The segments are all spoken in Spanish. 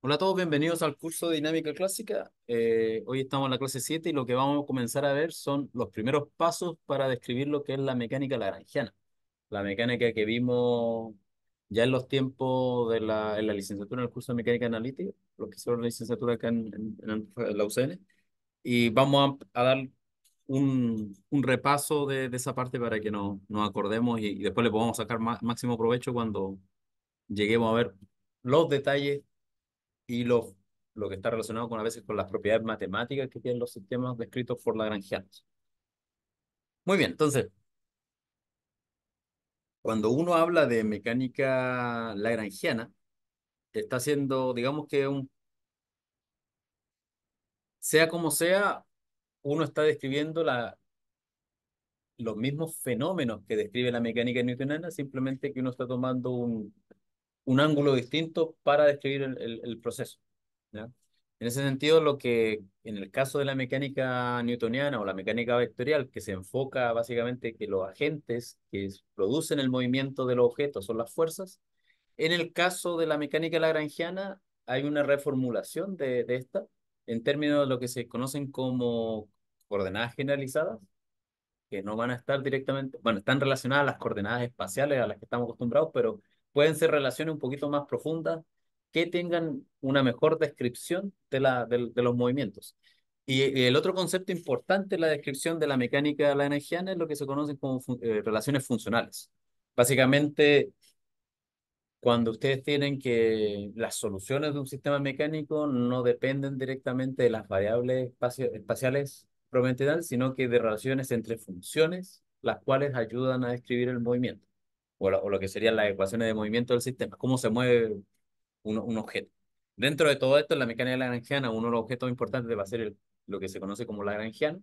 Hola a todos, bienvenidos al curso de Dinámica Clásica. Eh, hoy estamos en la clase 7 y lo que vamos a comenzar a ver son los primeros pasos para describir lo que es la mecánica lagrangiana. La mecánica que vimos ya en los tiempos de la, en la licenciatura en el curso de Mecánica Analítica, lo que son la licenciatura acá en, en, en la UCN. Y vamos a, a dar un, un, repaso de, de, esa parte para que nos, nos acordemos y, y después le podamos sacar máximo provecho cuando lleguemos a ver los detalles y lo, lo que está relacionado con a veces con las propiedades matemáticas que tienen los sistemas descritos por lagrangianos. Muy bien, entonces, cuando uno habla de mecánica lagrangiana, está haciendo, digamos que un, sea como sea, uno está describiendo la, los mismos fenómenos que describe la mecánica newtoniana, simplemente que uno está tomando un, un ángulo distinto para describir el, el, proceso. ¿ya? En ese sentido, lo que en el caso de la mecánica newtoniana o la mecánica vectorial, que se enfoca básicamente que los agentes que producen el movimiento de los objetos son las fuerzas, en el caso de la mecánica lagrangiana hay una reformulación de, de esta en términos de lo que se conocen como coordenadas generalizadas, que no van a estar directamente, bueno, están relacionadas a las coordenadas espaciales a las que estamos acostumbrados, pero pueden ser relaciones un poquito más profundas que tengan una mejor descripción de, la, de, de los movimientos. Y, el otro concepto importante en la descripción de la mecánica lagrangiana es lo que se conocen como eh, relaciones funcionales. Básicamente, cuando ustedes tienen que las soluciones de un sistema mecánico no dependen directamente de las variables espaciales propiamente sino que de relaciones entre funciones, las cuales ayudan a describir el movimiento, o lo, o lo que serían las ecuaciones de movimiento del sistema, cómo se mueve un, un objeto. Dentro de todo esto, en la mecánica lagrangiana, uno de los objetos importantes va a ser el, lo que se conoce como lagrangiano,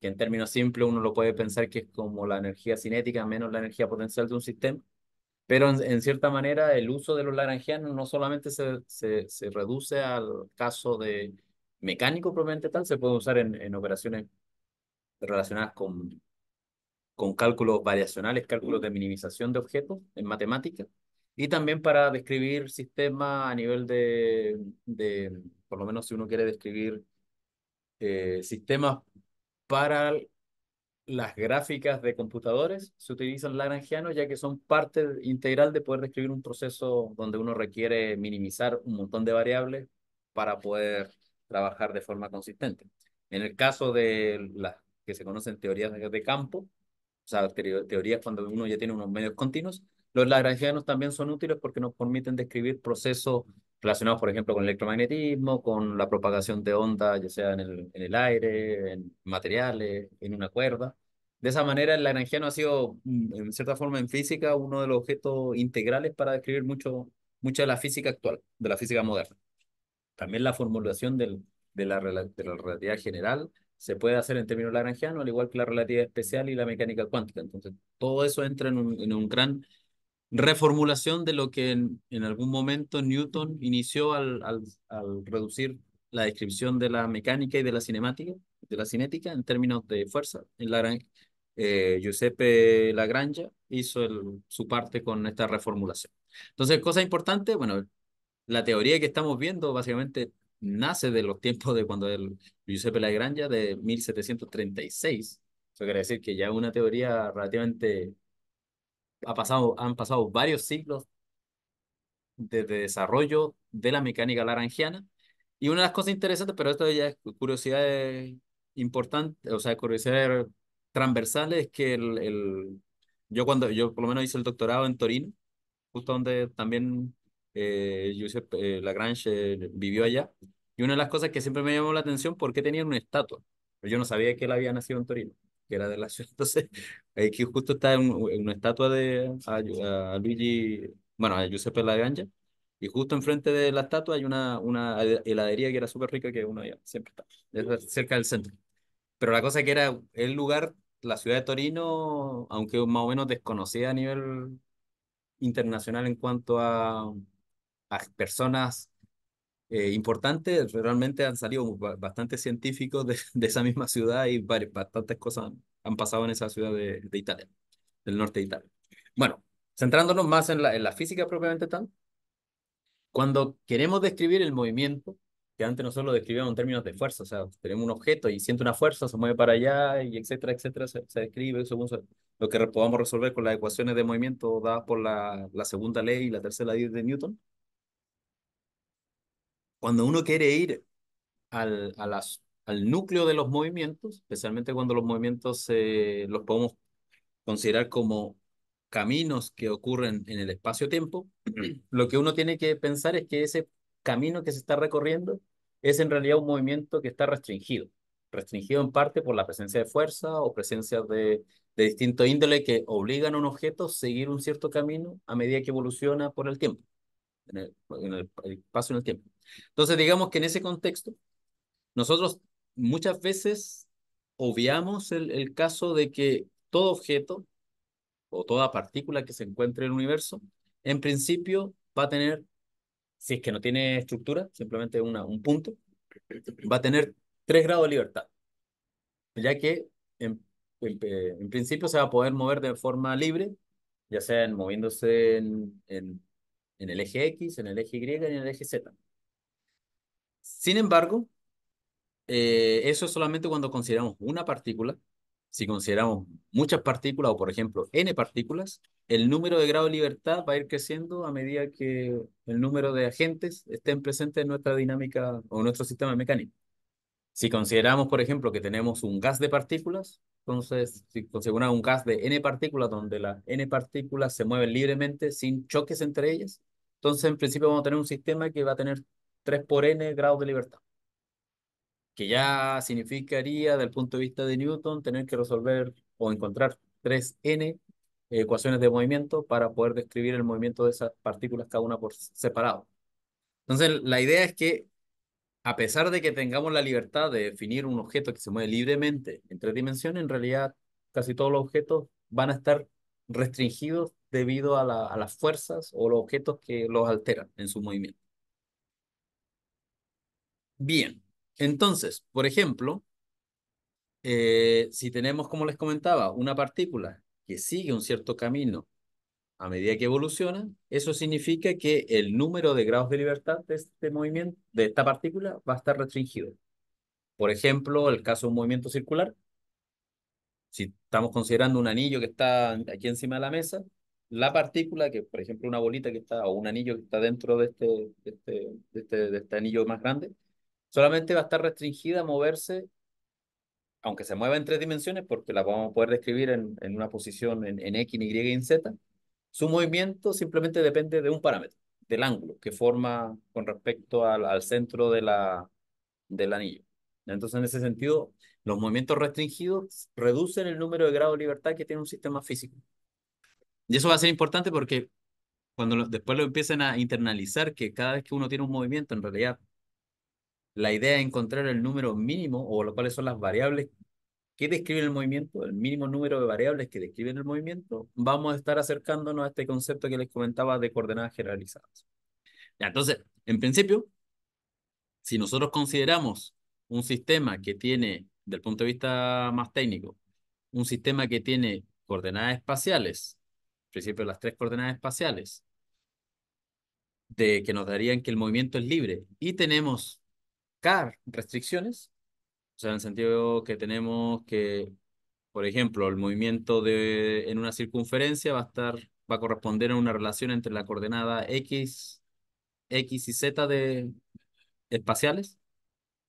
que en términos simples uno lo puede pensar que es como la energía cinética menos la energía potencial de un sistema, pero en, en cierta manera el uso de los lagrangianos no solamente se, se, se reduce al caso de mecánico propiamente tal, se puede usar en, en operaciones relacionadas con, con cálculos variacionales, cálculos de minimización de objetos en matemáticas, y también para describir sistemas a nivel de, de, por lo menos si uno quiere describir eh, sistemas para las gráficas de computadores, se utilizan lagrangianos ya que son parte integral de poder describir un proceso donde uno requiere minimizar un montón de variables para poder trabajar de forma consistente. En el caso de las que se conocen teorías de campo, o sea, teorías cuando uno ya tiene unos medios continuos, los lagrangianos también son útiles porque nos permiten describir procesos relacionados, por ejemplo, con el electromagnetismo, con la propagación de ondas, ya sea en el, en el aire, en materiales, en una cuerda. De esa manera, el lagrangiano ha sido, mm, en cierta forma, en física, uno de los objetos integrales para describir mucho, mucha de la física actual, de la física moderna. También la formulación del, de, la, de la relatividad general se puede hacer en términos lagrangianos, al igual que la relatividad especial y la mecánica cuántica. Entonces, todo eso entra en un, en un gran reformulación de lo que en, en algún momento Newton inició al, al, reducir la descripción de la mecánica y de la cinemática, de la cinética en términos de fuerza. En la, eh, Giuseppe Lagrange hizo su parte con esta reformulación. Entonces, cosa importante, bueno, la teoría que estamos viendo básicamente nace de los tiempos de cuando el Giuseppe Lagrange de 1736. Eso quiere decir que ya una teoría relativamente ha pasado, han pasado varios siglos de, de, desarrollo de la mecánica lagrangiana. Y una de las cosas interesantes, pero esto ya es curiosidad importante, o sea, curiosidad transversales, es que el, el, yo cuando, yo por lo menos hice el doctorado en Torino, justo donde también eh, Josep eh, Lagrange eh, vivió allá, y una de las cosas que siempre me llamó la atención, ¿por qué tenían una estatua? Yo no sabía que él había nacido en Torino que era de la ciudad. Entonces, aquí justo está un, una estatua de a, a, Luigi, bueno, a Giuseppe Lagrange, y justo enfrente de la estatua hay una, una heladería que era súper rica que uno ya siempre está, cerca del centro. Pero la cosa que era el lugar, la ciudad de Torino, aunque más o menos desconocida a nivel internacional en cuanto a, a personas eh, importantes, realmente han salido bastantes científicos de, de, esa misma ciudad y bastantes cosas han pasado en esa ciudad de, de Italia, del norte de Italia. Bueno, centrándonos más en la, en la física propiamente tal, Cuando queremos describir el movimiento, que antes nosotros lo describíamos en términos de fuerza, o sea, tenemos un objeto y siente una fuerza, se mueve para allá, y etcétera, etcétera, se, se describe según lo que podamos resolver con las ecuaciones de movimiento dadas por la, la segunda ley y la tercera ley de Newton. Cuando uno quiere ir al, a las, al núcleo de los movimientos, especialmente cuando los movimientos eh, los podemos considerar como caminos que ocurren en el espacio-tiempo, lo que uno tiene que pensar es que ese camino que se está recorriendo es en realidad un movimiento que está restringido, restringido en parte por la presencia de fuerza o presencia de, de distinto índole que obligan a un objeto a seguir un cierto camino a medida que evoluciona por el tiempo, en el, en el, paso en el tiempo. Entonces, digamos que en ese contexto, nosotros muchas veces obviamos el, el caso de que todo objeto o toda partícula que se encuentre en el universo, en principio va a tener, si es que no tiene estructura, simplemente una, un punto, va a tener tres grados de libertad, ya que en, en, en principio se va a poder mover de forma libre, ya sea en, moviéndose en, en, en el eje X, en el eje y en el eje Z. Sin embargo, eh, eso es solamente cuando consideramos una partícula si consideramos muchas partículas o, por ejemplo, n partículas, el número de grado de libertad va a ir creciendo a medida que el número de agentes estén presentes en nuestra dinámica o en nuestro sistema mecánico. Si consideramos, por ejemplo, que tenemos un gas de partículas, entonces, si consideramos un gas de n partículas donde las n partículas se mueven libremente sin choques entre ellas, entonces en principio vamos a tener un sistema que va a tener 3 por n grados de libertad que ya significaría, desde el punto de vista de Newton, tener que resolver o encontrar 3n ecuaciones de movimiento para poder describir el movimiento de esas partículas cada una por separado. Entonces, la idea es que, a pesar de que tengamos la libertad de definir un objeto que se mueve libremente en tres dimensiones, en realidad casi todos los objetos van a estar restringidos debido a las fuerzas o los objetos que los alteran en su movimiento. Bien, entonces, por ejemplo, eh, si tenemos, como les comentaba, una partícula que sigue un cierto camino a medida que evoluciona, eso significa que el número de grados de libertad de este movimiento, de esta partícula, va a estar restringido. Por ejemplo, el caso de un movimiento circular, si estamos considerando un anillo que está aquí encima de la mesa, la partícula, que por ejemplo una bolita que está, o un anillo que está dentro de este, de este, de este, de este anillo más grande, solamente va a estar restringida a moverse, aunque se mueva en tres dimensiones, porque la vamos a poder describir en, una posición en, en X, Y y en Z, su movimiento simplemente depende de un parámetro, del ángulo que forma con respecto al, al centro de la, del anillo. Entonces, en ese sentido, los movimientos restringidos reducen el número de grados de libertad que tiene un sistema físico. Y eso va a ser importante porque cuando lo, después lo empiecen a internalizar, que cada vez que uno tiene un movimiento, en realidad la idea es encontrar el número mínimo o lo cuáles son las variables que describen el movimiento, el mínimo número de variables que describen el movimiento, vamos a estar acercándonos a este concepto que les comentaba de coordenadas generalizadas. Entonces, en principio, si nosotros consideramos un sistema que tiene, del punto de vista más técnico, un sistema que tiene coordenadas espaciales, en principio las tres coordenadas espaciales, de, que nos darían que el movimiento es libre, y tenemos restricciones, o sea, en el sentido que tenemos que, por ejemplo, el movimiento de, en una circunferencia va a estar, va a corresponder a una relación entre la coordenada X, X y Z de espaciales,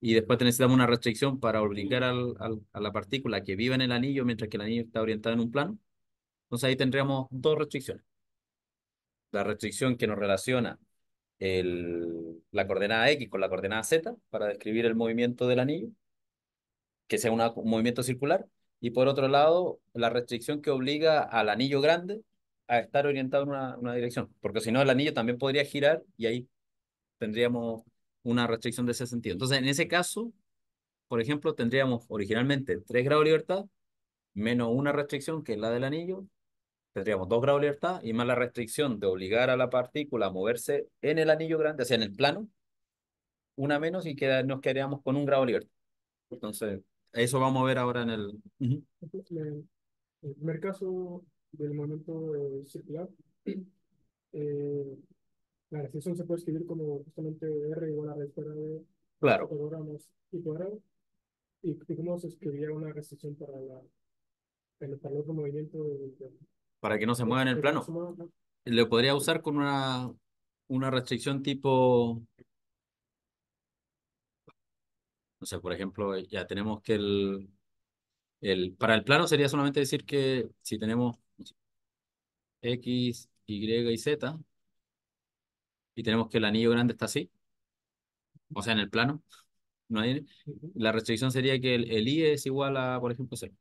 y después necesitamos una restricción para obligar al, a la partícula que viva en el anillo mientras que el anillo está orientado en un plano. Entonces ahí tendríamos dos restricciones. La restricción que nos relaciona el, la coordenada X con la coordenada Z para describir el movimiento del anillo, que sea un movimiento circular, y por otro lado, la restricción que obliga al anillo grande a estar orientado en una, una dirección, porque si no el anillo también podría girar y ahí tendríamos una restricción de ese sentido. Entonces, en ese caso, por ejemplo, tendríamos originalmente 3 grados de libertad menos una restricción que es la del anillo, tendríamos dos grados de libertad y más la restricción de obligar a la partícula a moverse en el anillo grande, o sea, en el plano, una menos y queda, nos quedaríamos con un grado de libertad. Entonces, eso vamos a ver ahora en el... Uh -huh. En el primer caso del movimiento circular, eh, la restricción se puede escribir como justamente R igual a la esfera de Claro, más I cuadrado. ¿Y, y cómo se escribiría una restricción para, la, el, para el otro movimiento? De, de, para que no se mueva en el plano. Lo podría usar con una, una restricción tipo... No sé, sea, por ejemplo, ya tenemos que el, el... Para el plano sería solamente decir que si tenemos X, Y y Z, y tenemos que el anillo grande está así, o sea, en el plano, no hay, la restricción sería que el, el, I es igual a, por ejemplo, 0.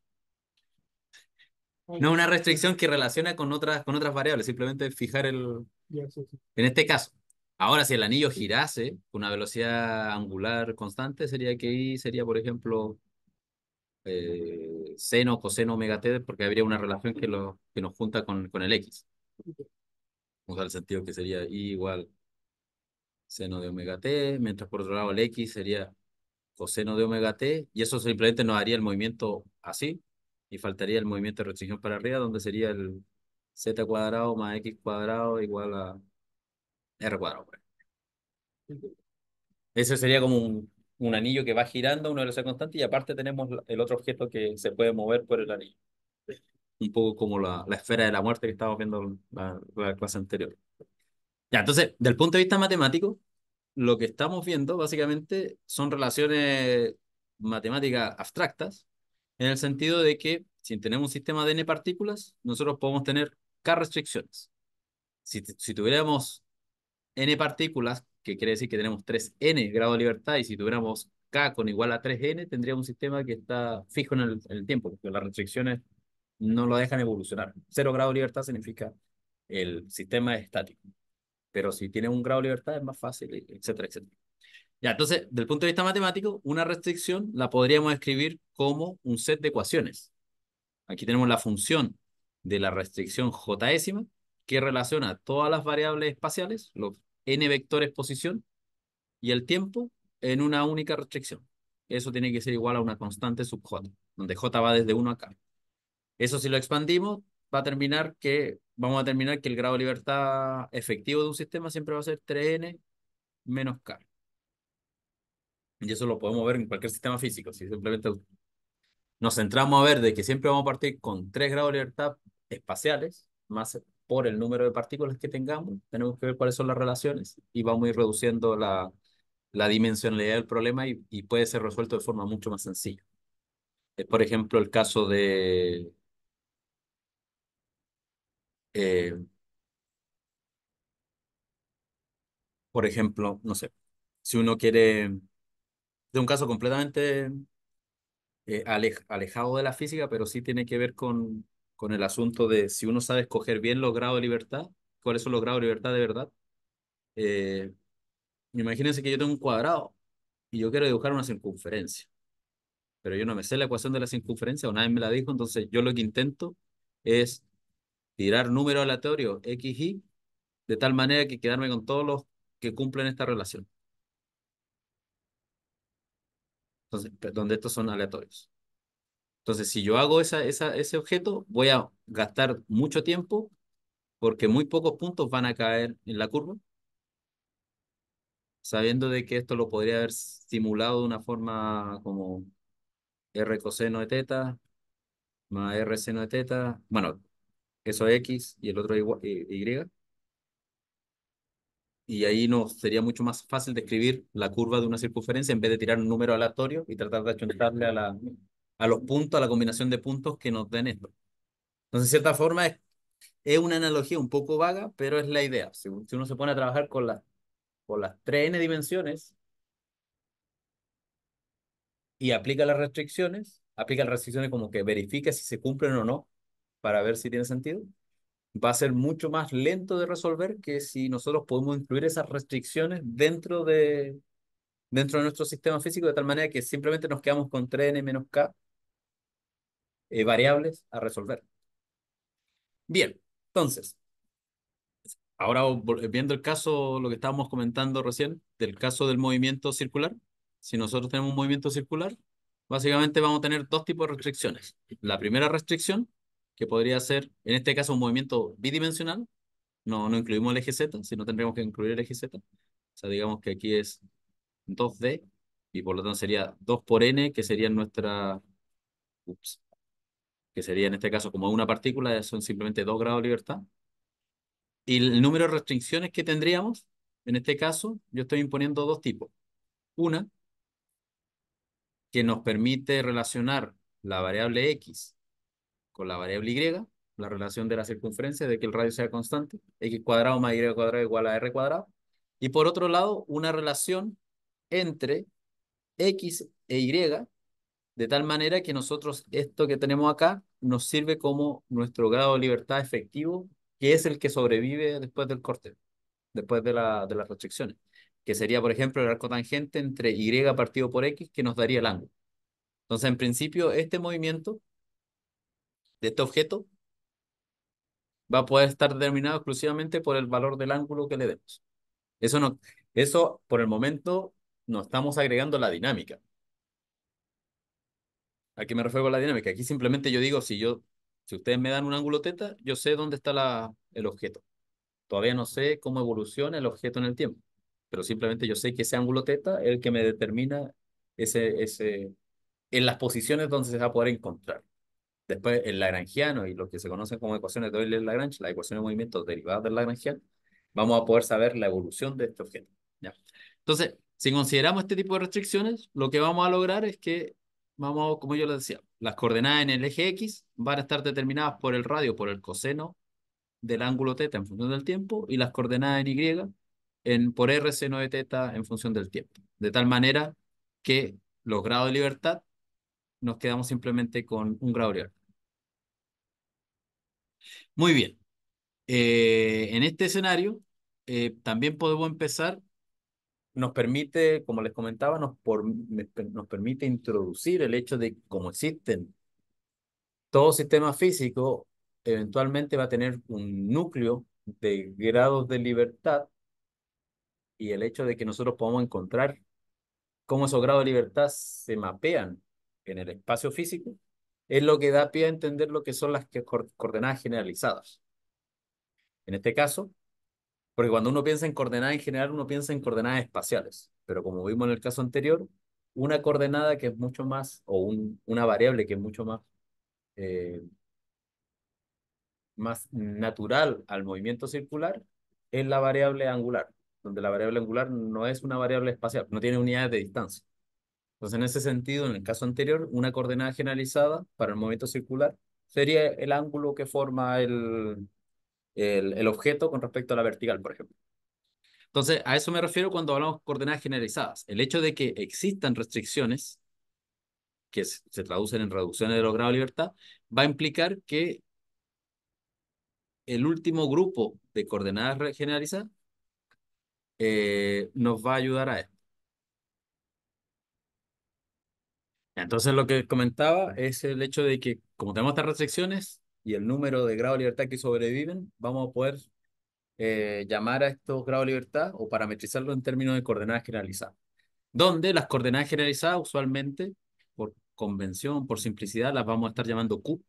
No una restricción que relaciona con otras, con otras variables, simplemente fijar el, ya, sí, sí. en este caso. Ahora, si el anillo girase con una velocidad angular constante, sería que Y sería, por ejemplo, eh, seno, coseno, omega t, porque habría una relación que, lo, que nos junta con, con el X. Vamos al sentido que sería Y igual seno de omega t, mientras por otro lado el X sería coseno de omega t, y eso simplemente nos haría el movimiento así, y faltaría el movimiento de restricción para arriba, donde sería el z cuadrado más x cuadrado igual a r cuadrado. pues. Ese sería como un, un anillo que va girando a una velocidad constante, y aparte tenemos el otro objeto que se puede mover por el anillo. Un poco como la, la esfera de la muerte que estábamos viendo en la, la clase anterior. Ya, entonces, del punto de vista matemático, lo que estamos viendo básicamente son relaciones matemáticas abstractas, en el sentido de que si tenemos un sistema de n partículas, nosotros podemos tener k restricciones. Si, si tuviéramos n partículas, que quiere decir que tenemos 3n grado de libertad, y si tuviéramos k con igual a 3n, tendríamos un sistema que está fijo en el, en el tiempo, porque las restricciones no lo dejan evolucionar. Cero grado de libertad significa el sistema es estático pero si tiene un grado de libertad es más fácil, etcétera, etcétera. Ya, entonces, del punto de vista matemático, una restricción la podríamos escribir como un set de ecuaciones. Aquí tenemos la función de la restricción jésima, que relaciona todas las variables espaciales, los n vectores posición, y el tiempo en una única restricción. Eso tiene que ser igual a una constante sub j, donde j va desde 1 a k. Eso si lo expandimos, va a terminar que, vamos a terminar que el grado de libertad efectivo de un sistema siempre va a ser 3n menos k. Y eso lo podemos ver en cualquier sistema físico. Si simplemente nos centramos a ver de que siempre vamos a partir con 3 grados de libertad espaciales, más por el número de partículas que tengamos, tenemos que ver cuáles son las relaciones y vamos a ir reduciendo la, la dimensionalidad del problema y, y puede ser resuelto de forma mucho más sencilla. Es, por ejemplo, el caso de eh, por ejemplo, no sé, si uno quiere, de un caso completamente eh, alej- alejado de la física, pero sí tiene que ver con, con el asunto de si uno sabe escoger bien los grados de libertad, cuáles son los grados de libertad de verdad. Eh, imagínense que yo tengo un cuadrado y yo quiero dibujar una circunferencia, pero yo no me sé la ecuación de la circunferencia o nadie me la dijo, entonces yo lo que intento es tirar números aleatorios x, y, de tal manera que quedarme con todos los que cumplen esta relación. Entonces, donde estos son aleatorios. Entonces, si yo hago esa, esa, ese objeto, voy a gastar mucho tiempo porque muy pocos puntos van a caer en la curva, sabiendo de que esto lo podría haber simulado de una forma como r coseno de teta más r seno de teta, bueno, eso es x y el otro y, y. Y ahí nos sería mucho más fácil describir la curva de una circunferencia en vez de tirar un número aleatorio y tratar de achuntarle a, la, a los puntos, a la combinación de puntos que nos den esto. Entonces, de cierta forma, es, es una analogía un poco vaga, pero es la idea. Si, si uno se pone a trabajar con, la, con las 3n dimensiones y aplica las restricciones, aplica las restricciones como que verifica si se cumplen o no para ver si tiene sentido, va a ser mucho más lento de resolver que si nosotros podemos incluir esas restricciones dentro de, dentro de nuestro sistema físico de tal manera que simplemente nos quedamos con 3n menos k eh, variables a resolver. Bien, entonces, ahora vol- viendo el caso, lo que estábamos comentando recién, del caso del movimiento circular, si nosotros tenemos un movimiento circular, básicamente vamos a tener dos tipos de restricciones. La primera restricción, que podría ser, en este caso, un movimiento bidimensional, No, no incluimos el eje Z, sino tendríamos que incluir el eje Z. O sea, digamos que aquí es 2D y por lo tanto sería 2 por n, que sería nuestra, ups, que sería en este caso como una partícula, son simplemente 2 grados de libertad. Y el número de restricciones que tendríamos, en este caso, yo estoy imponiendo dos tipos. Una, que nos permite relacionar la variable x con la variable y, la relación de la circunferencia, de que el radio sea constante, x cuadrado más y cuadrado igual a r cuadrado. Y por otro lado, una relación entre x e y, de tal manera que nosotros esto que tenemos acá nos sirve como nuestro grado de libertad efectivo, que es el que sobrevive después del corte, después de, la, de las restricciones, que sería, por ejemplo, el arco tangente entre y partido por x, que nos daría el ángulo. Entonces, en principio, este movimiento de este objeto va a poder estar determinado exclusivamente por el valor del ángulo que le demos. Eso, no, eso por el momento no estamos agregando la dinámica. ¿A qué me refiero con la dinámica? Aquí simplemente yo digo, si yo, si ustedes me dan un ángulo teta, yo sé dónde está la, el objeto. Todavía no sé cómo evoluciona el objeto en el tiempo, pero simplemente yo sé que ese ángulo teta es el que me determina ese, ese, en las posiciones donde se va a poder encontrar. Después, el lagrangiano y lo que se conocen como ecuaciones de Euler-Lagrange, las ecuaciones de movimiento derivadas del lagrangiano, vamos a poder saber la evolución de este objeto. Entonces, si consideramos este tipo de restricciones, lo que vamos a lograr es que, vamos, como yo les decía, las coordenadas en el eje X van a estar determinadas por el radio, por el coseno del ángulo θ en función del tiempo, y las coordenadas en Y en, por R seno de θ en función del tiempo. De tal manera que los grados de libertad nos quedamos simplemente con un libertad. Muy bien. Eh, en este escenario, eh, también podemos empezar, nos permite, como les comentaba, nos, por, nos permite introducir el hecho de cómo existen todo sistema físico, eventualmente va a tener un núcleo de grados de libertad y el hecho de que nosotros podamos encontrar cómo esos grados de libertad se mapean en el espacio físico, es lo que da pie a entender lo que son las coordenadas generalizadas. En este caso, porque cuando uno piensa en coordenadas en general, uno piensa en coordenadas espaciales, pero como vimos en el caso anterior, una coordenada que es mucho más, o un, una variable que es mucho más, eh, más natural al movimiento circular, es la variable angular, donde la variable angular no es una variable espacial, no tiene unidades de distancia. Entonces, en ese sentido, en el caso anterior, una coordenada generalizada para el movimiento circular sería el ángulo que forma el, el, el objeto con respecto a la vertical, por ejemplo. Entonces, a eso me refiero cuando hablamos de coordenadas generalizadas. El hecho de que existan restricciones, que se traducen en reducciones de los grados de libertad, va a implicar que el último grupo de coordenadas generalizadas eh, nos va a ayudar a esto. Entonces lo que comentaba es el hecho de que como tenemos estas restricciones y el número de grados de libertad que sobreviven, vamos a poder eh, llamar a estos grados de libertad o parametrizarlo en términos de coordenadas generalizadas. Donde las coordenadas generalizadas usualmente, por convención, por simplicidad, las vamos a estar llamando Q,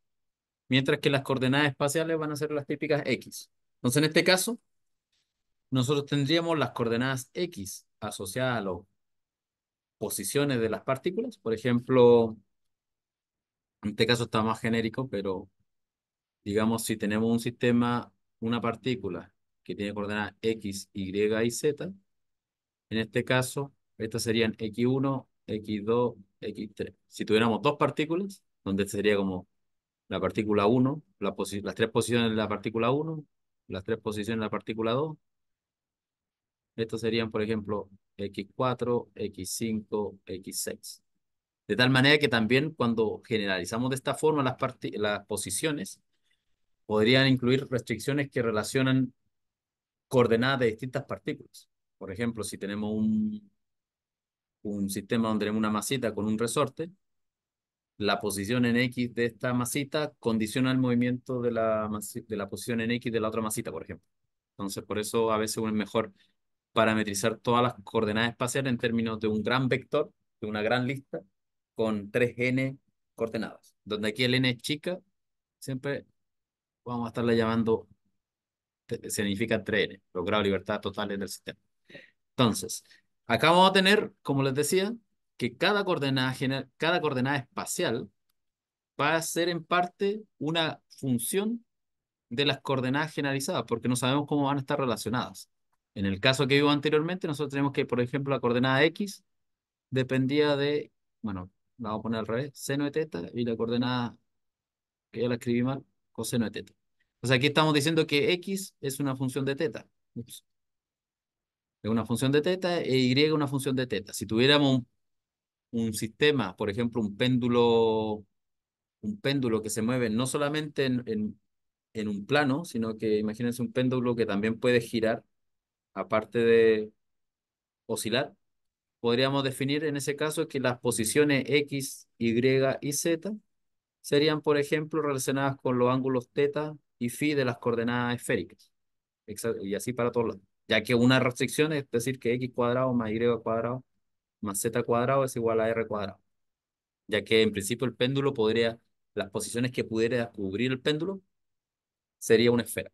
mientras que las coordenadas espaciales van a ser las típicas X. Entonces en este caso, nosotros tendríamos las coordenadas X asociadas a los posiciones de las partículas. Por ejemplo, en este caso está más genérico, pero digamos, si tenemos un sistema, una partícula que tiene coordenadas X, Y y Z, en este caso, estas serían X1, X2, X3. Si tuviéramos dos partículas, donde sería como la partícula 1, las tres posiciones de la partícula 1, las tres posiciones de la partícula 2, estos serían, por ejemplo, X4, X5, X6. De tal manera que también cuando generalizamos de esta forma las, las posiciones, podrían incluir restricciones que relacionan coordenadas de distintas partículas. Por ejemplo, si tenemos un, un sistema donde tenemos una masita con un resorte, la posición en X de esta masita condiciona el movimiento de la, de la posición en X de la otra masita, por ejemplo. Entonces, por eso a veces es mejor parametrizar todas las coordenadas espaciales en términos de un gran vector, de una gran lista, con 3n coordenadas, donde aquí el n es chica, siempre vamos a estarla llamando significa 3n, los grados de libertad totales del sistema. Entonces, acá vamos a tener, como les decía, que cada coordenada, cada coordenada espacial va a ser en parte una función de las coordenadas generalizadas, porque no sabemos cómo van a estar relacionadas. En el caso que vimos anteriormente, nosotros tenemos que, por ejemplo, la coordenada x dependía de, bueno, la vamos a poner al revés, seno de teta, y la coordenada, que ya la escribí mal, coseno de teta. O sea, aquí estamos diciendo que x es una función de teta. Es una función de teta e y una función de teta. Si tuviéramos un, sistema, por ejemplo, un péndulo un péndulo que se mueve no solamente en, en, un plano, sino que imagínense un péndulo que también puede girar, aparte de oscilar. Podríamos definir en ese caso que las posiciones X, Y y Z serían, por ejemplo, relacionadas con los ángulos θ y φ de las coordenadas esféricas. Y así para todos lados. Ya que una restricción es decir que X cuadrado más Y cuadrado más Z cuadrado es igual a R cuadrado. Ya que en principio el péndulo podría las posiciones que pudiera cubrir el péndulo, sería una esfera.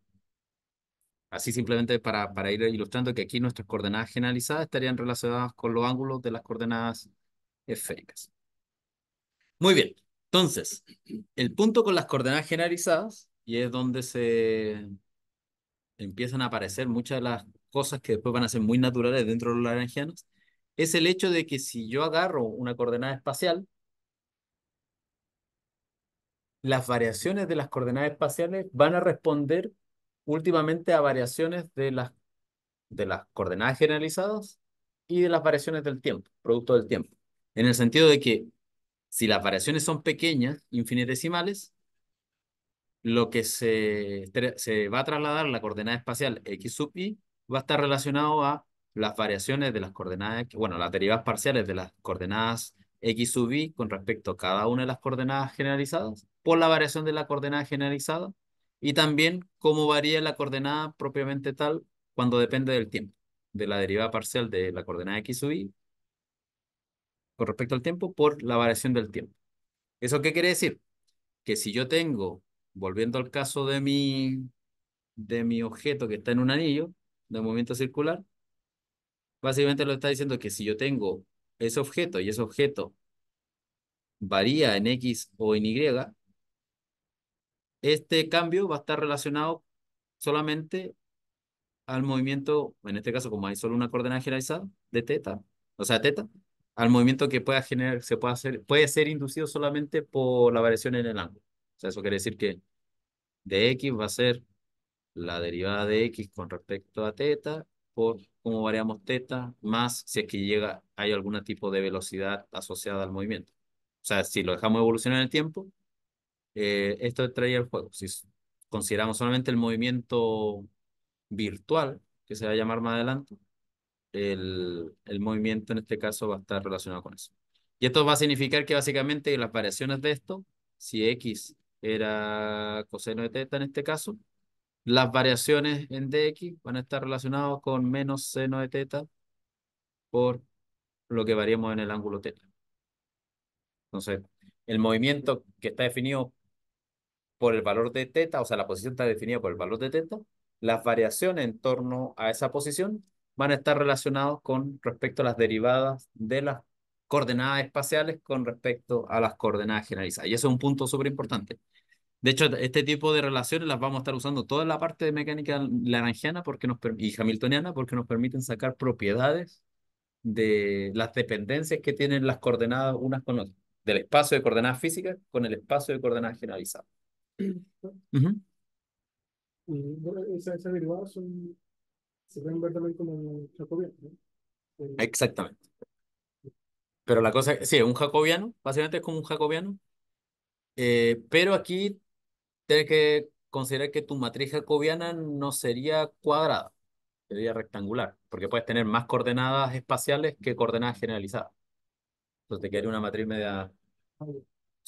Así simplemente para, para ir ilustrando que aquí nuestras coordenadas generalizadas estarían relacionadas con los ángulos de las coordenadas esféricas. Muy bien, entonces, el punto con las coordenadas generalizadas, y es donde se empiezan a aparecer muchas de las cosas que después van a ser muy naturales dentro de los lagrangianos, es el hecho de que si yo agarro una coordenada espacial, las variaciones de las coordenadas espaciales van a responder últimamente a variaciones de las, de las coordenadas generalizadas y de las variaciones del tiempo, producto del tiempo. En el sentido de que si las variaciones son pequeñas, infinitesimales, lo que se, se va a trasladar a la coordenada espacial x sub y va a estar relacionado a las variaciones de las coordenadas, bueno, las derivadas parciales de las coordenadas x sub y con respecto a cada una de las coordenadas generalizadas por la variación de la coordenada generalizada y también cómo varía la coordenada propiamente tal cuando depende del tiempo, de la derivada parcial de la coordenada x sub y con respecto al tiempo por la variación del tiempo. ¿Eso qué quiere decir? Que si yo tengo, volviendo al caso de mi, de mi objeto que está en un anillo de movimiento circular, básicamente lo está diciendo que si yo tengo ese objeto y ese objeto varía en X o en Y, este cambio va a estar relacionado solamente al movimiento, en este caso como hay solo una coordenada generalizada de teta, o sea, teta, al movimiento que pueda generar, se puede ser inducido solamente por la variación en el ángulo. O sea, eso quiere decir que de X va a ser la derivada de X con respecto a teta por cómo variamos teta, más si es que llega, hay algún tipo de velocidad asociada al movimiento. O sea, si lo dejamos evolucionar en el tiempo, eh, esto traía el juego. Si consideramos solamente el movimiento virtual, que se va a llamar más adelante, el, el movimiento en este caso va a estar relacionado con eso. Y esto va a significar que básicamente las variaciones de esto, si x era coseno de teta en este caso, las variaciones en dx van a estar relacionadas con menos seno de teta por lo que variemos en el ángulo teta. Entonces, el movimiento que está definido por el valor de teta, o sea, la posición está definida por el valor de teta, las variaciones en torno a esa posición van a estar relacionadas con respecto a las derivadas de las coordenadas espaciales con respecto a las coordenadas generalizadas. Y eso es un punto súper importante. De hecho, este tipo de relaciones las vamos a estar usando toda la parte de mecánica lagrangiana porque nos, y hamiltoniana porque nos permiten sacar propiedades de las dependencias que tienen las coordenadas unas con otras, del espacio de coordenadas físicas con el espacio de coordenadas generalizadas. Y bueno, esas, derivadas son, se pueden ver también como jacobianos, ¿no? Eh, Exactamente. Pero la cosa, sí, un jacobiano, básicamente es como un jacobiano, eh, pero aquí tienes que considerar que tu matriz jacobiana no sería cuadrada, sería rectangular, porque puedes tener más coordenadas espaciales que coordenadas generalizadas. Entonces te quedaría una matriz media...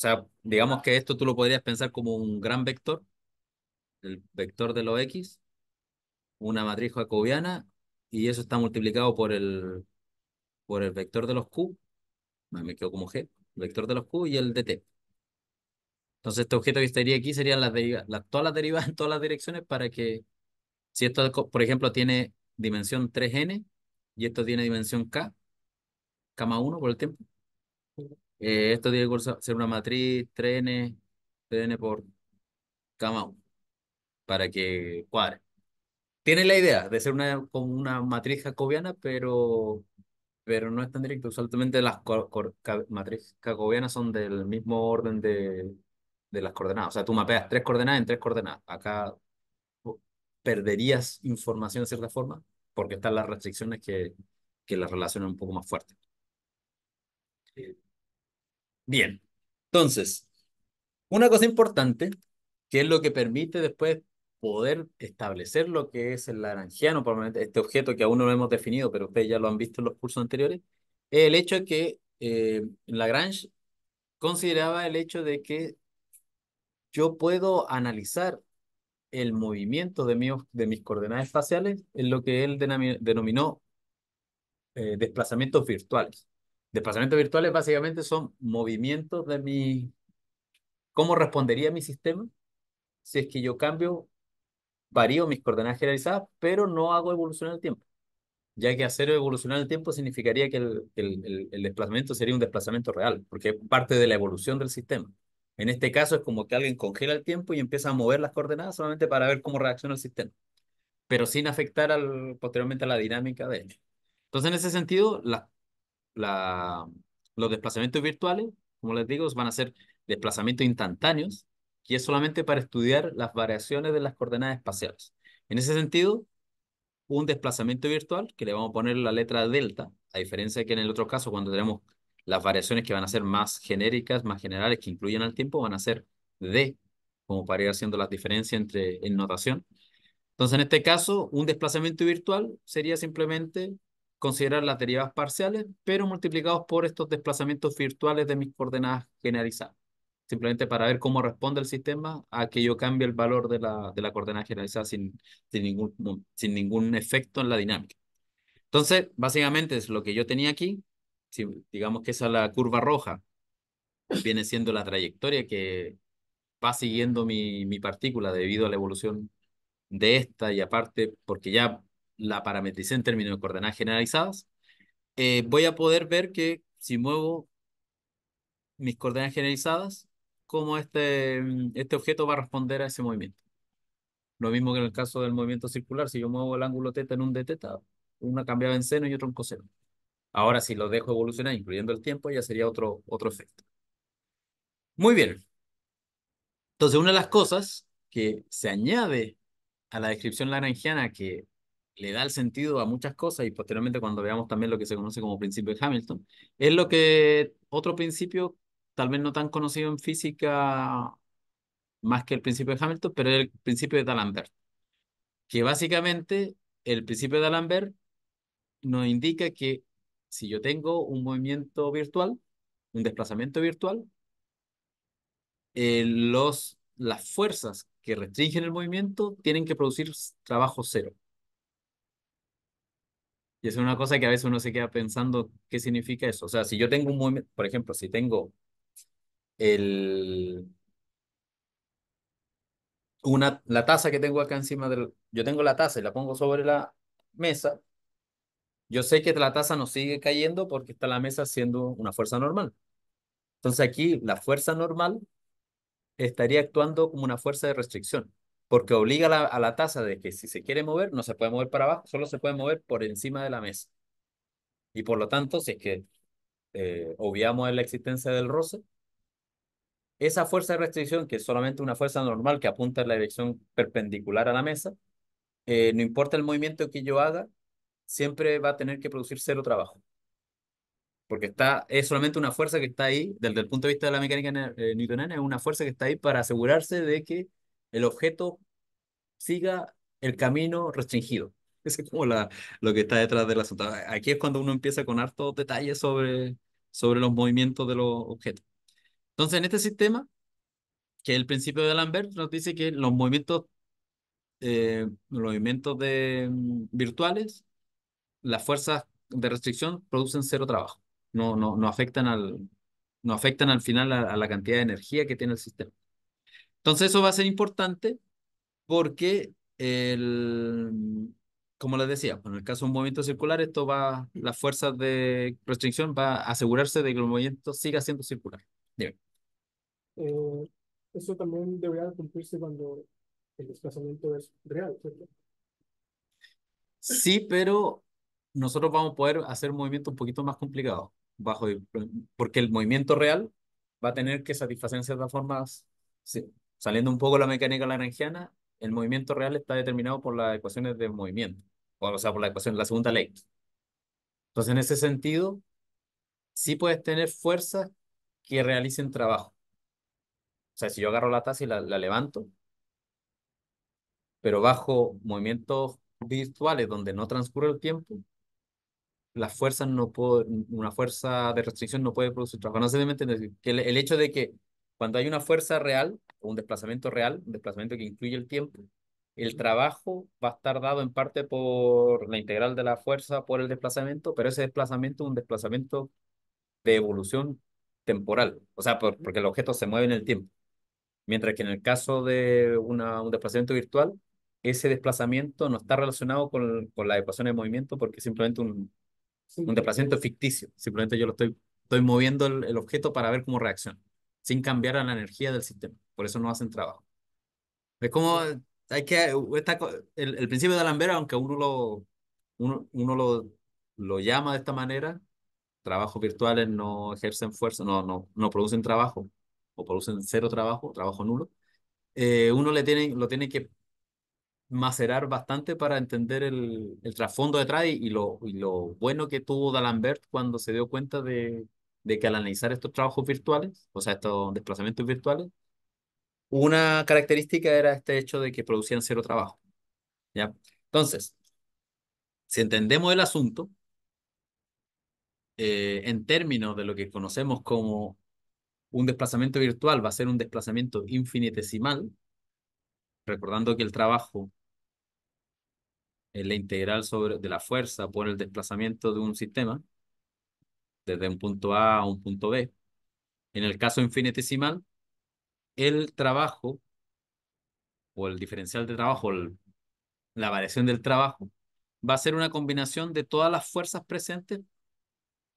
O sea, digamos que esto tú lo podrías pensar como un gran vector, el vector de los X, una matriz jacobiana, y eso está multiplicado por el, por el vector de los Q, me quedo como G, vector de los Q y el dt. Entonces este objeto que estaría aquí serían las, todas las derivadas en todas las direcciones para que Si esto, por ejemplo, tiene dimensión 3n y esto tiene dimensión k, k más 1 por el tiempo, eh, esto tiene que ser una matriz 3n, 3n por más 1 para que cuadre. Tiene la idea de ser una, como una matriz jacobiana, pero, pero no es tan directo. Usualmente las matrices jacobianas son del mismo orden de, de las coordenadas. O sea, tú mapeas tres coordenadas en tres coordenadas. Acá perderías información de cierta forma porque están las restricciones que, que las relacionan un poco más fuerte. Bien, entonces, una cosa importante, que es lo que permite después poder establecer lo que es el probablemente este objeto que aún no lo hemos definido, pero ustedes ya lo han visto en los cursos anteriores, es el hecho de que eh, Lagrange consideraba el hecho de que yo puedo analizar el movimiento de, mi- de mis coordenadas espaciales en lo que él denominó eh, desplazamientos virtuales. Desplazamientos virtuales básicamente son movimientos de mi... ¿Cómo respondería mi sistema si es que yo cambio, varío mis coordenadas generalizadas, pero no hago evolucionar el tiempo? Ya que hacer evolucionar el tiempo significaría que el, el, el, desplazamiento sería un desplazamiento real, porque es parte de la evolución del sistema. En este caso es como que alguien congela el tiempo y empieza a mover las coordenadas solamente para ver cómo reacciona el sistema, pero sin afectar posteriormente a la dinámica de ello. Entonces, en ese sentido, la, la, los desplazamientos virtuales, como les digo, van a ser desplazamientos instantáneos, que es solamente para estudiar las variaciones de las coordenadas espaciales. En ese sentido, un desplazamiento virtual, que le vamos a poner la letra delta, a diferencia de que en el otro caso, cuando tenemos las variaciones que van a ser más genéricas, más generales, que incluyen al tiempo, van a ser d, como para ir haciendo las diferencias entre, en notación. Entonces, en este caso, un desplazamiento virtual sería simplemente considerar las derivadas parciales, pero multiplicados por estos desplazamientos virtuales de mis coordenadas generalizadas. Simplemente para ver cómo responde el sistema a que yo cambie el valor de la, de la coordenada generalizada sin, sin, ningún, sin ningún efecto en la dinámica. Entonces, básicamente es lo que yo tenía aquí. Si, digamos que esa la curva roja viene siendo la trayectoria que va siguiendo mi, mi partícula debido a la evolución de esta y aparte, porque ya la parametricé en términos de coordenadas generalizadas, eh, voy a poder ver que si muevo mis coordenadas generalizadas, cómo este, este objeto va a responder a ese movimiento. Lo mismo que en el caso del movimiento circular, si yo muevo el ángulo θ en un d θ, una cambiaba en seno y otro en coseno. Ahora, si lo dejo evolucionar, incluyendo el tiempo, ya sería otro, otro efecto. Muy bien. Entonces, una de las cosas que se añade a la descripción lagrangiana que le da el sentido a muchas cosas y posteriormente cuando veamos también lo que se conoce como principio de Hamilton, es lo que otro principio, tal vez no tan conocido en física más que el principio de Hamilton, pero es el principio de D'Alembert, que básicamente el principio de D'Alembert nos indica que si yo tengo un movimiento virtual, un desplazamiento virtual, eh, los, las fuerzas que restringen el movimiento tienen que producir trabajo cero. Y es una cosa que a veces uno se queda pensando qué significa eso. O sea, si yo tengo un movimiento, por ejemplo, si tengo el, una, la taza que tengo acá encima del... Yo tengo la taza y la pongo sobre la mesa, yo sé que la taza no sigue cayendo porque está la mesa siendo una fuerza normal. Entonces aquí la fuerza normal estaría actuando como una fuerza de restricción, porque obliga a la, a la taza de que si se quiere mover, no se puede mover para abajo, solo se puede mover por encima de la mesa. Y por lo tanto, si es que eh, obviamos la existencia del roce, esa fuerza de restricción, que es solamente una fuerza normal que apunta en la dirección perpendicular a la mesa, eh, no importa el movimiento que yo haga, siempre va a tener que producir cero trabajo. Porque está, es solamente una fuerza que está ahí, desde el punto de vista de la mecánica eh, newtoniana, es una fuerza que está ahí para asegurarse de que el objeto siga el camino restringido. Ese es como la, lo que está detrás del asunto. Aquí es cuando uno empieza con hartos detalles sobre, sobre los movimientos de los objetos. Entonces, en este sistema, que el principio de Lambert, nos dice que los movimientos, eh, los movimientos de, mm, virtuales, las fuerzas de restricción producen cero trabajo. No, no, no afectan al, no afectan al final a la cantidad de energía que tiene el sistema. Entonces, eso va a ser importante porque el, como les decía, en el caso de un movimiento circular, esto va, las fuerzas de restricción va a asegurarse de que el movimiento siga siendo circular. Dime. Eh, eso también debería cumplirse cuando el desplazamiento es real, ¿cierto? Sí, pero nosotros vamos a poder hacer un movimiento un poquito más complicado, bajo, porque el movimiento real va a tener que satisfacer en ciertas formas, sí, saliendo un poco de la mecánica lagrangiana, el movimiento real está determinado por las ecuaciones de movimiento, o sea, por la ecuación, la segunda ley. Entonces, en ese sentido, sí puedes tener fuerzas que realicen trabajo. O sea, si yo agarro la taza y la, levanto, pero bajo movimientos virtuales donde no transcurre el tiempo, las fuerzas no puedo, una fuerza de restricción no puede producir trabajo. No sé si me entiendes, que el, el hecho de que cuando hay una fuerza real, un desplazamiento real, un desplazamiento que incluye el tiempo, el trabajo va a estar dado en parte por la integral de la fuerza por el desplazamiento, pero ese desplazamiento es un desplazamiento de evolución temporal, o sea, por, porque el objeto se mueve en el tiempo. Mientras que en el caso de una, un desplazamiento virtual, ese desplazamiento no está relacionado con, con la ecuación de movimiento porque es simplemente un, un desplazamiento ficticio. Simplemente yo lo estoy, estoy moviendo el, el objeto para ver cómo reacciona, sin cambiar a la energía del sistema. Por eso no hacen trabajo. Es como, hay que, esta el, el principio de D'Alembert, aunque uno lo, uno, uno lo, lo llama de esta manera, trabajos virtuales no ejercen fuerza, no, no, no producen trabajo, o producen cero trabajo, trabajo nulo. Eh, uno le tiene, lo tiene que macerar bastante para entender el, el trasfondo detrás y, y lo, y lo bueno que tuvo D'Alembert cuando se dio cuenta de, de que al analizar estos trabajos virtuales, o sea, estos desplazamientos virtuales, una característica era este hecho de que producían cero trabajo. ¿ya? Entonces, si entendemos el asunto, eh, en términos de lo que conocemos como un desplazamiento virtual, va a ser un desplazamiento infinitesimal, recordando que el trabajo es la integral sobre, de la fuerza por el desplazamiento de un sistema, desde un punto A a un punto B. En el caso infinitesimal, el trabajo o el diferencial de trabajo, el- la variación del trabajo, va a ser una combinación de todas las fuerzas presentes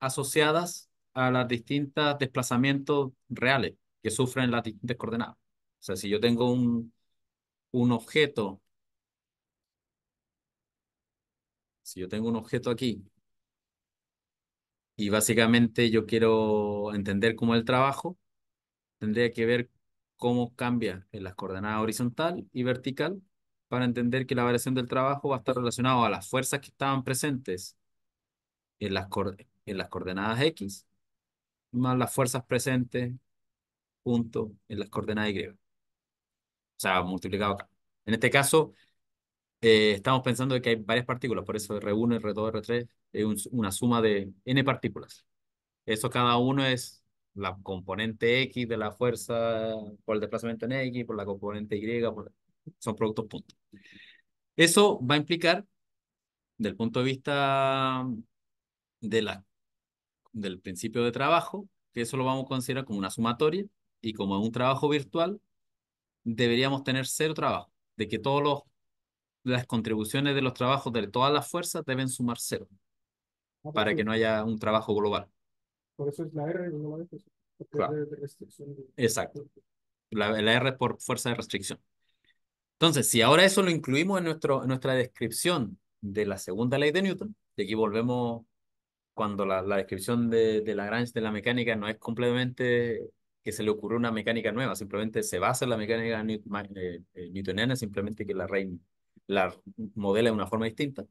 asociadas a las distintas desplazamientos reales que sufren las distintas coordenadas. O sea, si yo tengo un, un objeto, si yo tengo un objeto aquí y básicamente yo quiero entender cómo el trabajo, tendría que ver cómo cambia en las coordenadas horizontal y vertical para entender que la variación del trabajo va a estar relacionado a las fuerzas que estaban presentes en las, en las coordenadas X más las fuerzas presentes punto en las coordenadas Y. O sea, multiplicado acá. En este caso, eh, estamos pensando que hay varias partículas, por eso R1, R2, R3 es un- una suma de n partículas. Eso cada uno es la componente X de la fuerza por el desplazamiento en X, por la componente Y, por- son productos puntos. Eso va a implicar, del punto de vista de la, del principio de trabajo, que eso lo vamos a considerar como una sumatoria, y como es un trabajo virtual, deberíamos tener cero trabajo, de que todos los las contribuciones de los trabajos de todas las fuerzas deben sumar cero Ah, por para que no haya un trabajo global. Por eso es la R no la F, es Claro, de, restricción. de- exacto. La, la R por fuerza de restricción. Entonces, si ahora eso lo incluimos en, nuestro, en nuestra descripción de la segunda ley de Newton, y aquí volvemos cuando la, la descripción de, de Lagrange de la mecánica no es completamente que se le ocurrió una mecánica nueva, simplemente se basa en la mecánica eh, eh, newtoniana, simplemente que la, rey, la modela de una forma distinta.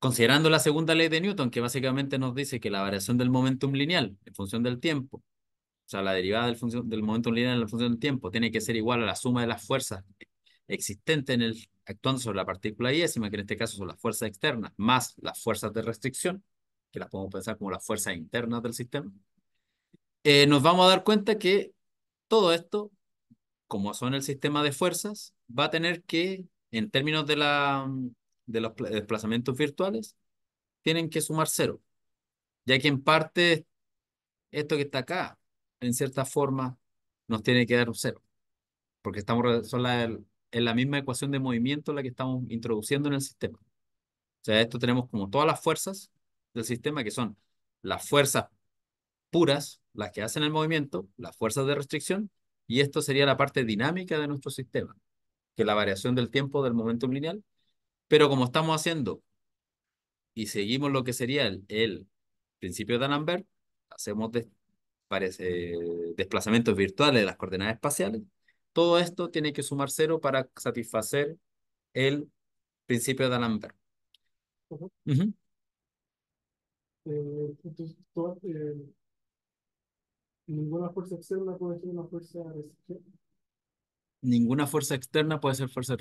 Considerando la segunda ley de Newton, que básicamente nos dice que la variación del momentum lineal en función del tiempo, o sea, la derivada del, función, del momentum lineal en función del tiempo, tiene que ser igual a la suma de las fuerzas existentes en el, actuando sobre la partícula iésima, que en este caso son las fuerzas externas, más las fuerzas de restricción, que las podemos pensar como las fuerzas internas del sistema, eh, nos vamos a dar cuenta que todo esto, como son el sistema de fuerzas, va a tener que, en términos de, la, de los pla- desplazamientos virtuales, tienen que sumar cero, ya que en parte esto que está acá, en cierta forma, nos tiene que dar un cero, porque estamos, son la- es la misma ecuación de movimiento la que estamos introduciendo en el sistema. O sea, esto tenemos como todas las fuerzas del sistema, que son las fuerzas puras, las que hacen el movimiento, las fuerzas de restricción, y esto sería la parte dinámica de nuestro sistema, que la variación del tiempo del momento lineal. Pero como estamos haciendo y seguimos lo que sería el, el principio de D'Alembert, hacemos de, parece, desplazamientos virtuales de las coordenadas espaciales, todo esto tiene que sumar cero para satisfacer el principio de D'Alembert. Ujú. Eh, entonces, toda- eh, ninguna fuerza externa puede ser una fuerza de restricción. Ninguna fuerza externa puede ser fuerza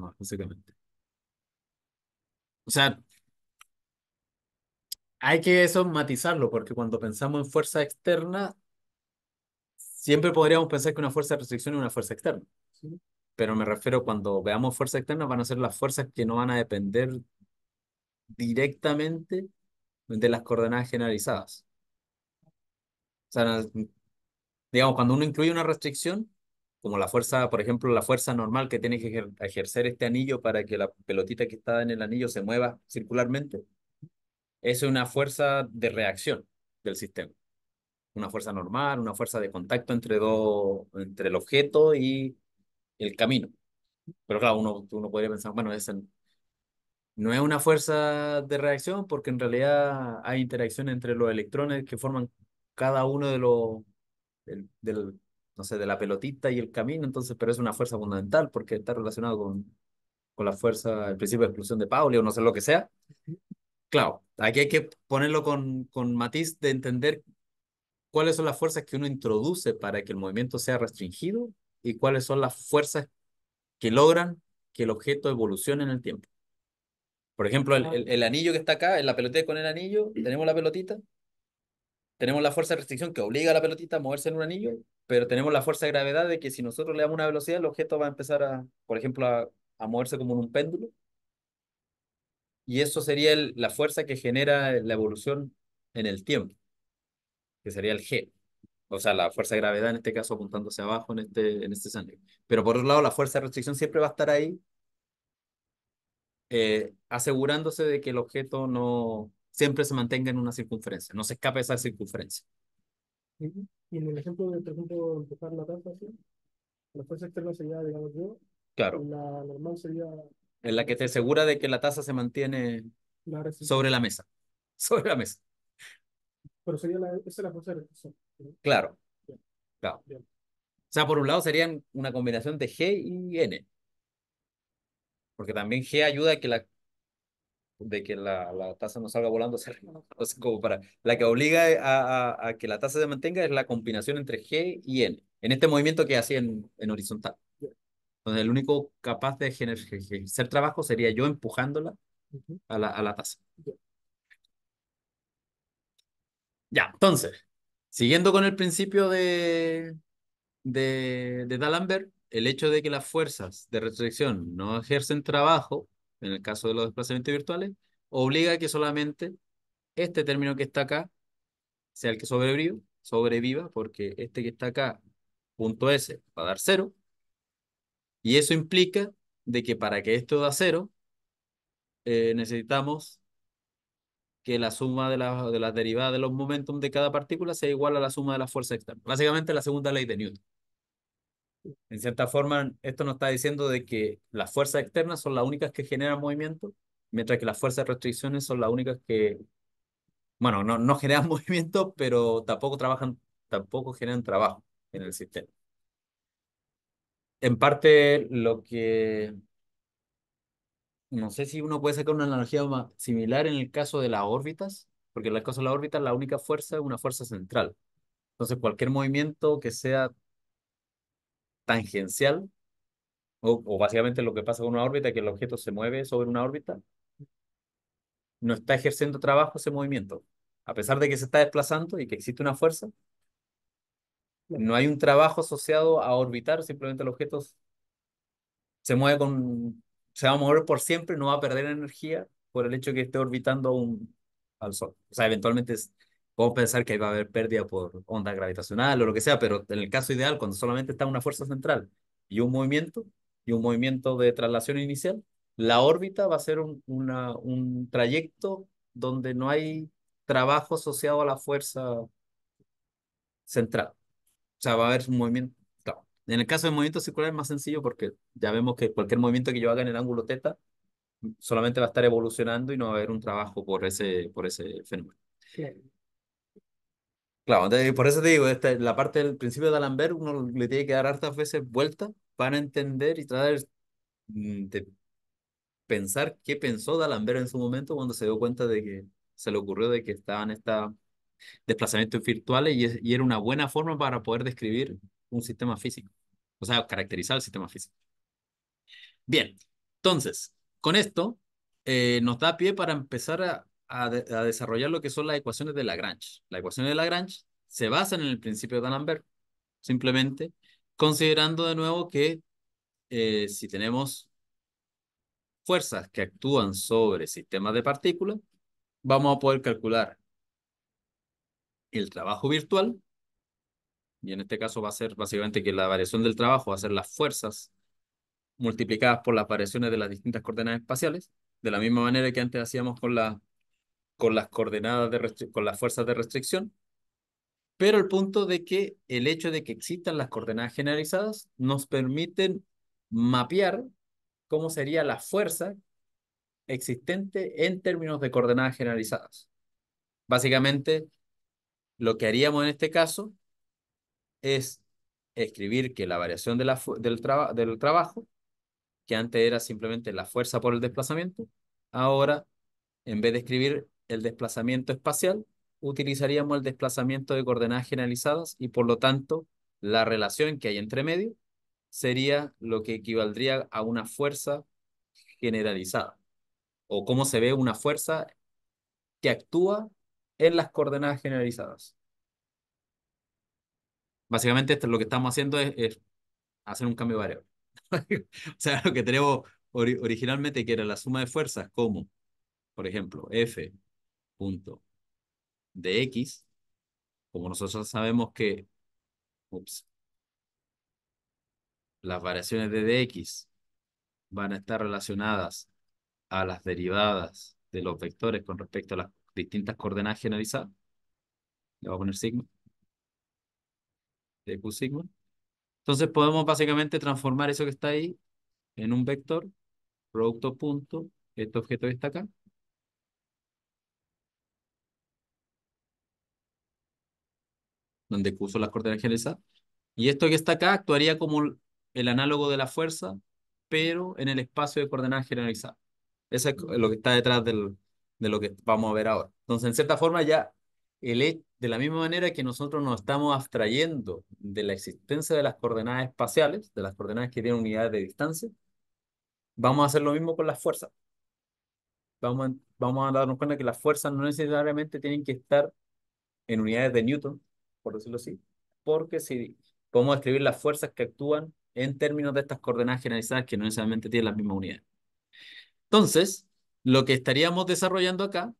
más, básicamente. O sea, hay que eso matizarlo, porque cuando pensamos en fuerza externa, siempre podríamos pensar que una fuerza de restricción es una fuerza externa. ¿sí? Pero me refiero cuando veamos fuerza externa, van a ser las fuerzas que no van a depender directamente de las coordenadas generalizadas. O sea, digamos, cuando uno incluye una restricción, como la fuerza, por ejemplo, la fuerza normal que tiene que ejer- ejercer este anillo para que la pelotita que está en el anillo se mueva circularmente, es una fuerza de reacción del sistema. Una fuerza normal, una fuerza de contacto entre dos, entre el objeto y el camino. Pero claro, uno, uno podría pensar, bueno, esa no es una fuerza de reacción porque en realidad hay interacción entre los electrones que forman cada uno de los, del, no sé, de la pelotita y el camino, entonces, pero es una fuerza fundamental porque está relacionado con, con la fuerza, el principio de explosión de Pauli o no sé lo que sea. Claro, aquí hay que ponerlo con, con matiz de entender cuáles son las fuerzas que uno introduce para que el movimiento sea restringido y cuáles son las fuerzas que logran que el objeto evolucione en el tiempo. Por ejemplo, el, el, el anillo que está acá, en la pelotita con el anillo, tenemos la pelotita, tenemos la fuerza de restricción que obliga a la pelotita a moverse en un anillo, pero tenemos la fuerza de gravedad de que si nosotros le damos una velocidad, el objeto va a empezar a, por ejemplo, a, a moverse como en un péndulo. Y eso sería el- la fuerza que genera la evolución en el tiempo, que sería el G. O sea, la fuerza de gravedad en este caso apuntando hacia abajo en este, en este escenario. Pero por otro lado, la fuerza de restricción siempre va a estar ahí, eh, asegurándose de que el objeto no siempre se mantenga en una circunferencia, no se escape esa circunferencia. y, en el ejemplo de, por ejemplo, empujar la taza así, la fuerza externa sería, digamos yo, Claro, la normal sería en la que te asegura de que la taza se mantiene la sobre la mesa. Sobre la mesa. Pero sería la, esa es la fuerza de restricción. ¿no? Claro, Bien, claro. bien. O sea, por un lado serían una combinación de G y N, porque también G ayuda a que la, de que la, la taza no salga volando hacia arriba. O sea, como para, la que obliga a, a, a que la taza se mantenga es la combinación entre G y N, en este movimiento que hacía en, en horizontal. Donde el único capaz de ejercer trabajo sería yo empujándola a la, a la. Bien. Ya, entonces, siguiendo con el principio de, de, de D'Alembert, el hecho de que las fuerzas de restricción no ejercen trabajo, en el caso de los desplazamientos virtuales, obliga a que solamente este término que está acá sea el que sobreviva, sobreviva, porque este que está acá, punto S, va a dar cero, y eso implica de que para que esto da cero, eh, necesitamos que la suma de, la- de las derivadas de los momentum de cada partícula sea igual a la suma de las fuerzas externas. Básicamente la segunda ley de Newton. En cierta forma, esto nos está diciendo de que las fuerzas externas son las únicas que generan movimiento, mientras que las fuerzas de restricciones son las únicas que, bueno, no, no generan movimiento, pero tampoco trabajan, tampoco generan trabajo en el sistema. En parte, lo que no sé si uno puede sacar una analogía similar en el caso de las órbitas, porque en el caso de las órbitas la única fuerza es una fuerza central. Entonces, cualquier movimiento que sea tangencial, o, básicamente lo que pasa con una órbita, que el objeto se mueve sobre una órbita, no está ejerciendo trabajo ese movimiento. A pesar de que se está desplazando y que existe una fuerza, no hay un trabajo asociado a orbitar, simplemente el objeto se mueve con, se va a mover por siempre, no va a perder energía por el hecho de que esté orbitando un, al Sol. O sea, eventualmente podemos pensar que va a haber pérdida por onda gravitacional o lo que sea, pero en el caso ideal, cuando solamente está una fuerza central y un movimiento, y un movimiento de traslación inicial. La órbita va a ser un, una, un trayecto donde no hay trabajo asociado a la fuerza central. O sea, va a haber un movimiento. En el caso del movimiento circular es más sencillo porque ya vemos que cualquier movimiento que yo haga en el ángulo teta solamente va a estar evolucionando y no va a haber un trabajo por ese, por ese fenómeno. Claro. Claro, entonces, por eso te digo, esta, la parte del principio de D'Alembert uno le tiene que dar hartas veces vuelta para entender y tratar mm, de pensar qué pensó D'Alembert en su momento cuando se dio cuenta de que se le ocurrió de que estaban estos desplazamientos virtuales y, es- y era una buena forma para poder describir un sistema físico, o sea, caracterizar el sistema físico. Bien, entonces, con esto eh, nos da pie para empezar a, a de- a desarrollar lo que son las ecuaciones de Lagrange. Las ecuaciones de Lagrange se basan en el principio de D'Alembert, simplemente considerando de nuevo que eh, si tenemos fuerzas que actúan sobre sistemas de partículas, vamos a poder calcular el trabajo virtual, y en este caso va a ser básicamente que la variación del trabajo va a ser las fuerzas multiplicadas por las variaciones de las distintas coordenadas espaciales, de la misma manera que antes hacíamos con, la, con las coordenadas de con las fuerzas de restricción, pero el punto de que el hecho de que existan las coordenadas generalizadas nos permiten mapear cómo sería la fuerza existente en términos de coordenadas generalizadas. Básicamente, lo que haríamos en este caso es escribir que la variación de del, traba- del trabajo, que antes era simplemente la fuerza por el desplazamiento, ahora, en vez de escribir el desplazamiento espacial, utilizaríamos el desplazamiento de coordenadas generalizadas y por lo tanto la relación que hay entre medio sería lo que equivaldría a una fuerza generalizada o cómo se ve una fuerza que actúa en las coordenadas generalizadas. Básicamente esto, lo que estamos haciendo es, es hacer un cambio de variable. O sea, lo que tenemos ori- originalmente que era la suma de fuerzas como, por ejemplo, F punto de X, como nosotros sabemos que las variaciones de dx van a estar relacionadas a las derivadas de los vectores con respecto a las distintas coordenadas generalizadas, le voy a poner sigma, de q sigma. Entonces podemos básicamente transformar eso que está ahí en un vector, producto punto, este objeto está acá, donde son las coordenadas generalizadas, y esto que está acá actuaría como el- análogo de la fuerza, pero en el espacio de coordenadas generalizadas. Eso es lo que está detrás del, de lo que vamos a ver ahora. Entonces, en cierta forma, ya el, de la misma manera que nosotros nos estamos abstrayendo de la existencia de las coordenadas espaciales, de las coordenadas que tienen unidades de distancia, vamos a hacer lo mismo con las fuerzas. Vamos vamos a darnos cuenta que las fuerzas no necesariamente tienen que estar en unidades de Newton, por decirlo así, porque si podemos escribir las fuerzas que actúan en términos de estas coordenadas generalizadas que no necesariamente tienen las mismas unidades. Entonces, lo que estaríamos desarrollando acá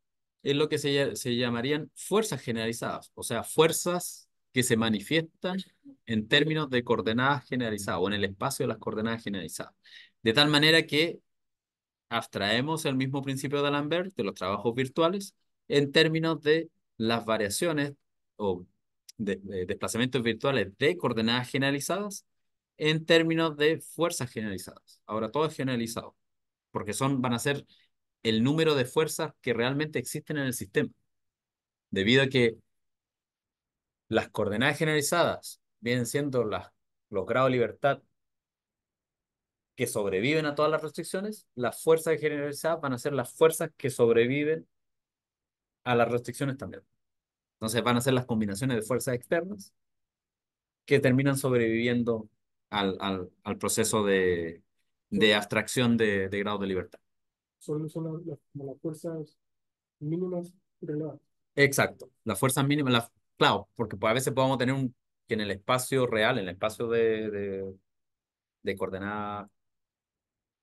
es lo que se, se llamarían fuerzas generalizadas, o sea, fuerzas que se manifiestan en términos de coordenadas generalizadas o en el espacio de las coordenadas generalizadas. De tal manera que abstraemos el mismo principio de D'Alembert de los trabajos virtuales en términos de las variaciones o de, de desplazamientos virtuales de coordenadas generalizadas en términos de fuerzas generalizadas. Ahora todo es generalizado, porque son, van a ser el número de fuerzas que realmente existen en el sistema, debido a que las coordenadas generalizadas vienen siendo las, los grados de libertad que sobreviven a todas las restricciones, las fuerzas generalizadas van a ser las fuerzas que sobreviven a las restricciones también. Entonces van a ser las combinaciones de fuerzas externas que terminan sobreviviendo al, al, al proceso de, de abstracción de, de grados de libertad. Son, son las, las- como las fuerzas mínimas. Exacto, las fuerzas mínimas, las, claro, porque pues a veces podemos tener un, que en el espacio real, en el espacio de, de, de coordenadas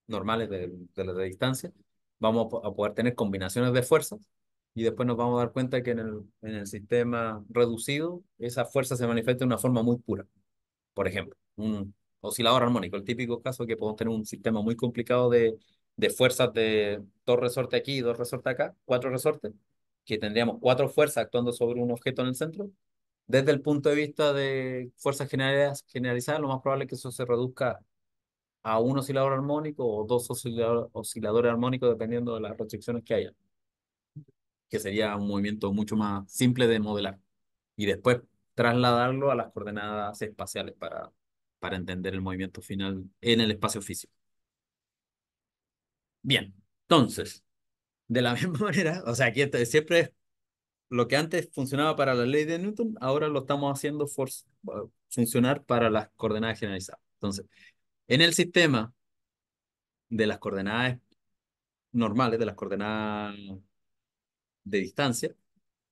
normales de, de, la- distancia, vamos a poder tener combinaciones de fuerzas y después nos vamos a dar cuenta que en el, en el sistema reducido esa fuerza se manifiesta de una forma muy pura. Por ejemplo, un, oscilador armónico, el típico caso que podemos tener un sistema muy complicado de, de fuerzas de dos resortes aquí y dos resortes acá, cuatro resortes, que tendríamos cuatro fuerzas actuando sobre un objeto en el centro. Desde el punto de vista de fuerzas generalizadas, lo más probable es que eso se reduzca a un oscilador armónico o dos oscilador, osciladores armónicos dependiendo de las restricciones que haya, que sería un movimiento mucho más simple de modelar. Y después trasladarlo a las coordenadas espaciales para, para entender el movimiento final en el espacio físico. Bien, entonces, de la misma manera, o sea, aquí siempre lo que antes funcionaba para la ley de Newton, ahora lo estamos haciendo funcionar para las coordenadas generalizadas. Entonces, en el sistema de las coordenadas normales, de las coordenadas de distancia,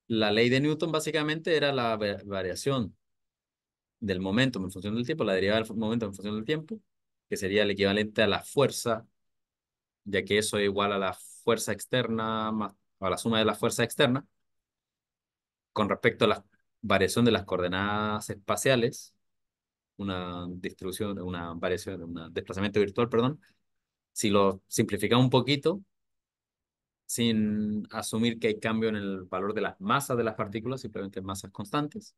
la ley de Newton básicamente era la variación del momento en función del tiempo, la derivada del momento en función del tiempo, que sería el equivalente a la fuerza, ya que eso es igual a la fuerza externa más a la suma de la fuerza externa, con respecto a la variación de las coordenadas espaciales, una distribución, una variación, un desplazamiento virtual, perdón, si lo simplificamos un poquito, sin asumir que hay cambio en el valor de las masas de las partículas, simplemente masas constantes,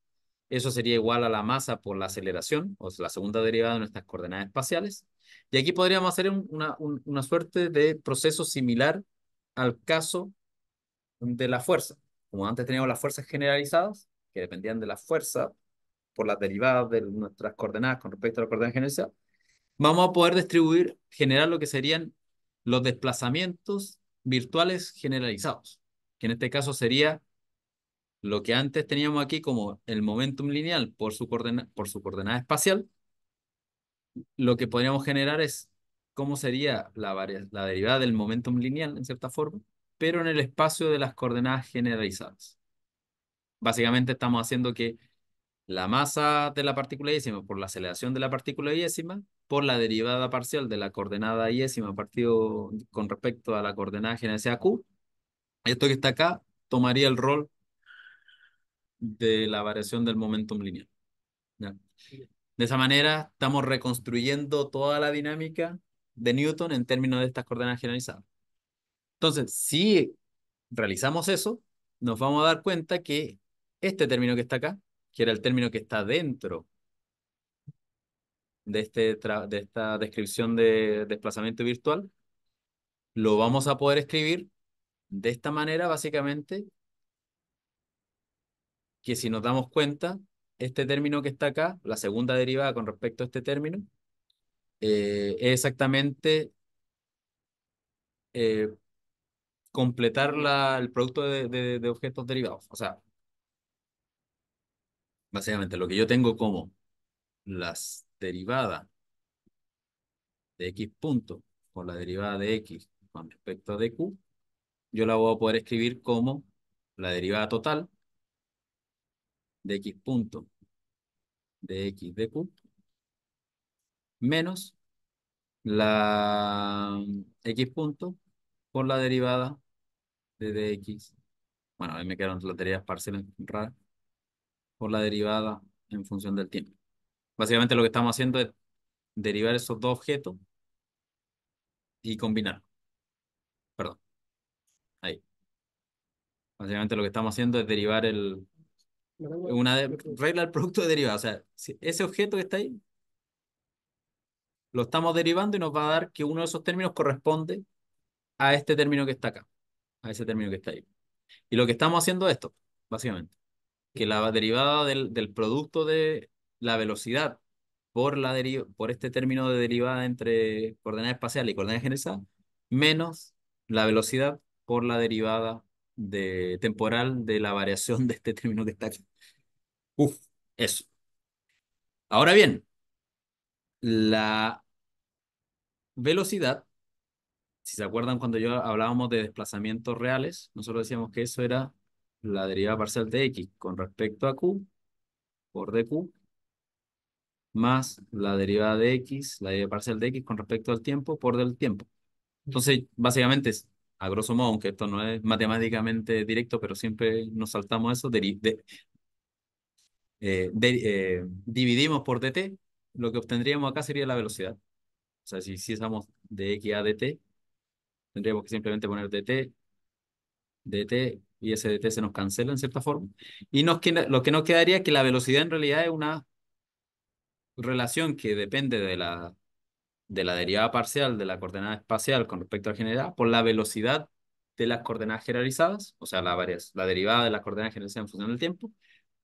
eso sería igual a la masa por la aceleración, o sea, la segunda derivada de nuestras coordenadas espaciales. Y aquí podríamos hacer una, una suerte de proceso similar al caso de la fuerza. Como antes teníamos las fuerzas generalizadas, que dependían de la fuerza por las derivadas de nuestras coordenadas con respecto a la coordenada generalizada, vamos a poder distribuir, generar lo que serían los desplazamientos virtuales generalizados, que en este caso sería lo que antes teníamos aquí como el momentum lineal por su, coordena, por su coordenada espacial, lo que podríamos generar es cómo sería la, la derivada del momentum lineal, en cierta forma, pero en el espacio de las coordenadas generalizadas. Básicamente estamos haciendo que la masa de la partícula iésima por la aceleración de la partícula iésima por la derivada parcial de la coordenada iésima partido con respecto a la coordenada generalizada Q. Esto que está acá tomaría el rol de la variación del momentum lineal. De esa manera estamos reconstruyendo toda la dinámica de Newton en términos de estas coordenadas generalizadas. Entonces, si realizamos eso, nos vamos a dar cuenta que este término que está acá, que era el término que está dentro de, este de esta descripción de desplazamiento virtual, lo vamos a poder escribir de esta manera, básicamente, que si nos damos cuenta, este término que está acá, la segunda derivada con respecto a este término, eh, es exactamente eh, completar la, el producto de, de, objetos derivados. O sea, básicamente lo que yo tengo como las derivadas de x punto por la derivada de x con respecto a dq, yo la voy a poder escribir como la derivada total de x punto de x de menos la x punto por la derivada de dx. Bueno, ahí me quedaron las derivas parciales raras. Por la derivada en función del tiempo. Básicamente lo que estamos haciendo es derivar esos dos objetos y combinar. Perdón. Ahí. Básicamente lo que estamos haciendo es derivar el, una regla del producto de derivada. O sea, ese objeto que está ahí, lo estamos derivando y nos va a dar que uno de esos términos corresponde a este término que está acá, a ese término que está ahí. Y lo que estamos haciendo es esto, básicamente, que la derivada del, del producto de la velocidad por, la por este término de derivada entre coordenada espacial y coordenada generalizada, menos la velocidad por la derivada de, temporal de la variación de este término que está aquí. Uf, eso. Ahora bien, la velocidad, si se acuerdan cuando yo hablábamos de desplazamientos reales, nosotros decíamos que eso era la derivada parcial de x con respecto a q por dq más la derivada de x, la derivada parcial de x con respecto al tiempo por del tiempo. Entonces, básicamente, a grosso modo, aunque esto no es matemáticamente directo, pero siempre nos saltamos eso, de, eh, eh, dividimos por dt, lo que obtendríamos acá sería la velocidad. O sea, si hiciésemos de x a dt, tendríamos que simplemente poner dt, dt, y ese dt se nos cancela en cierta forma. Y nos lo que nos quedaría es que la velocidad en realidad es una relación que depende de la, de la derivada parcial de la coordenada espacial con respecto a general por la velocidad de las coordenadas generalizadas, o sea, la, la derivada de las coordenadas generalizadas en función del tiempo,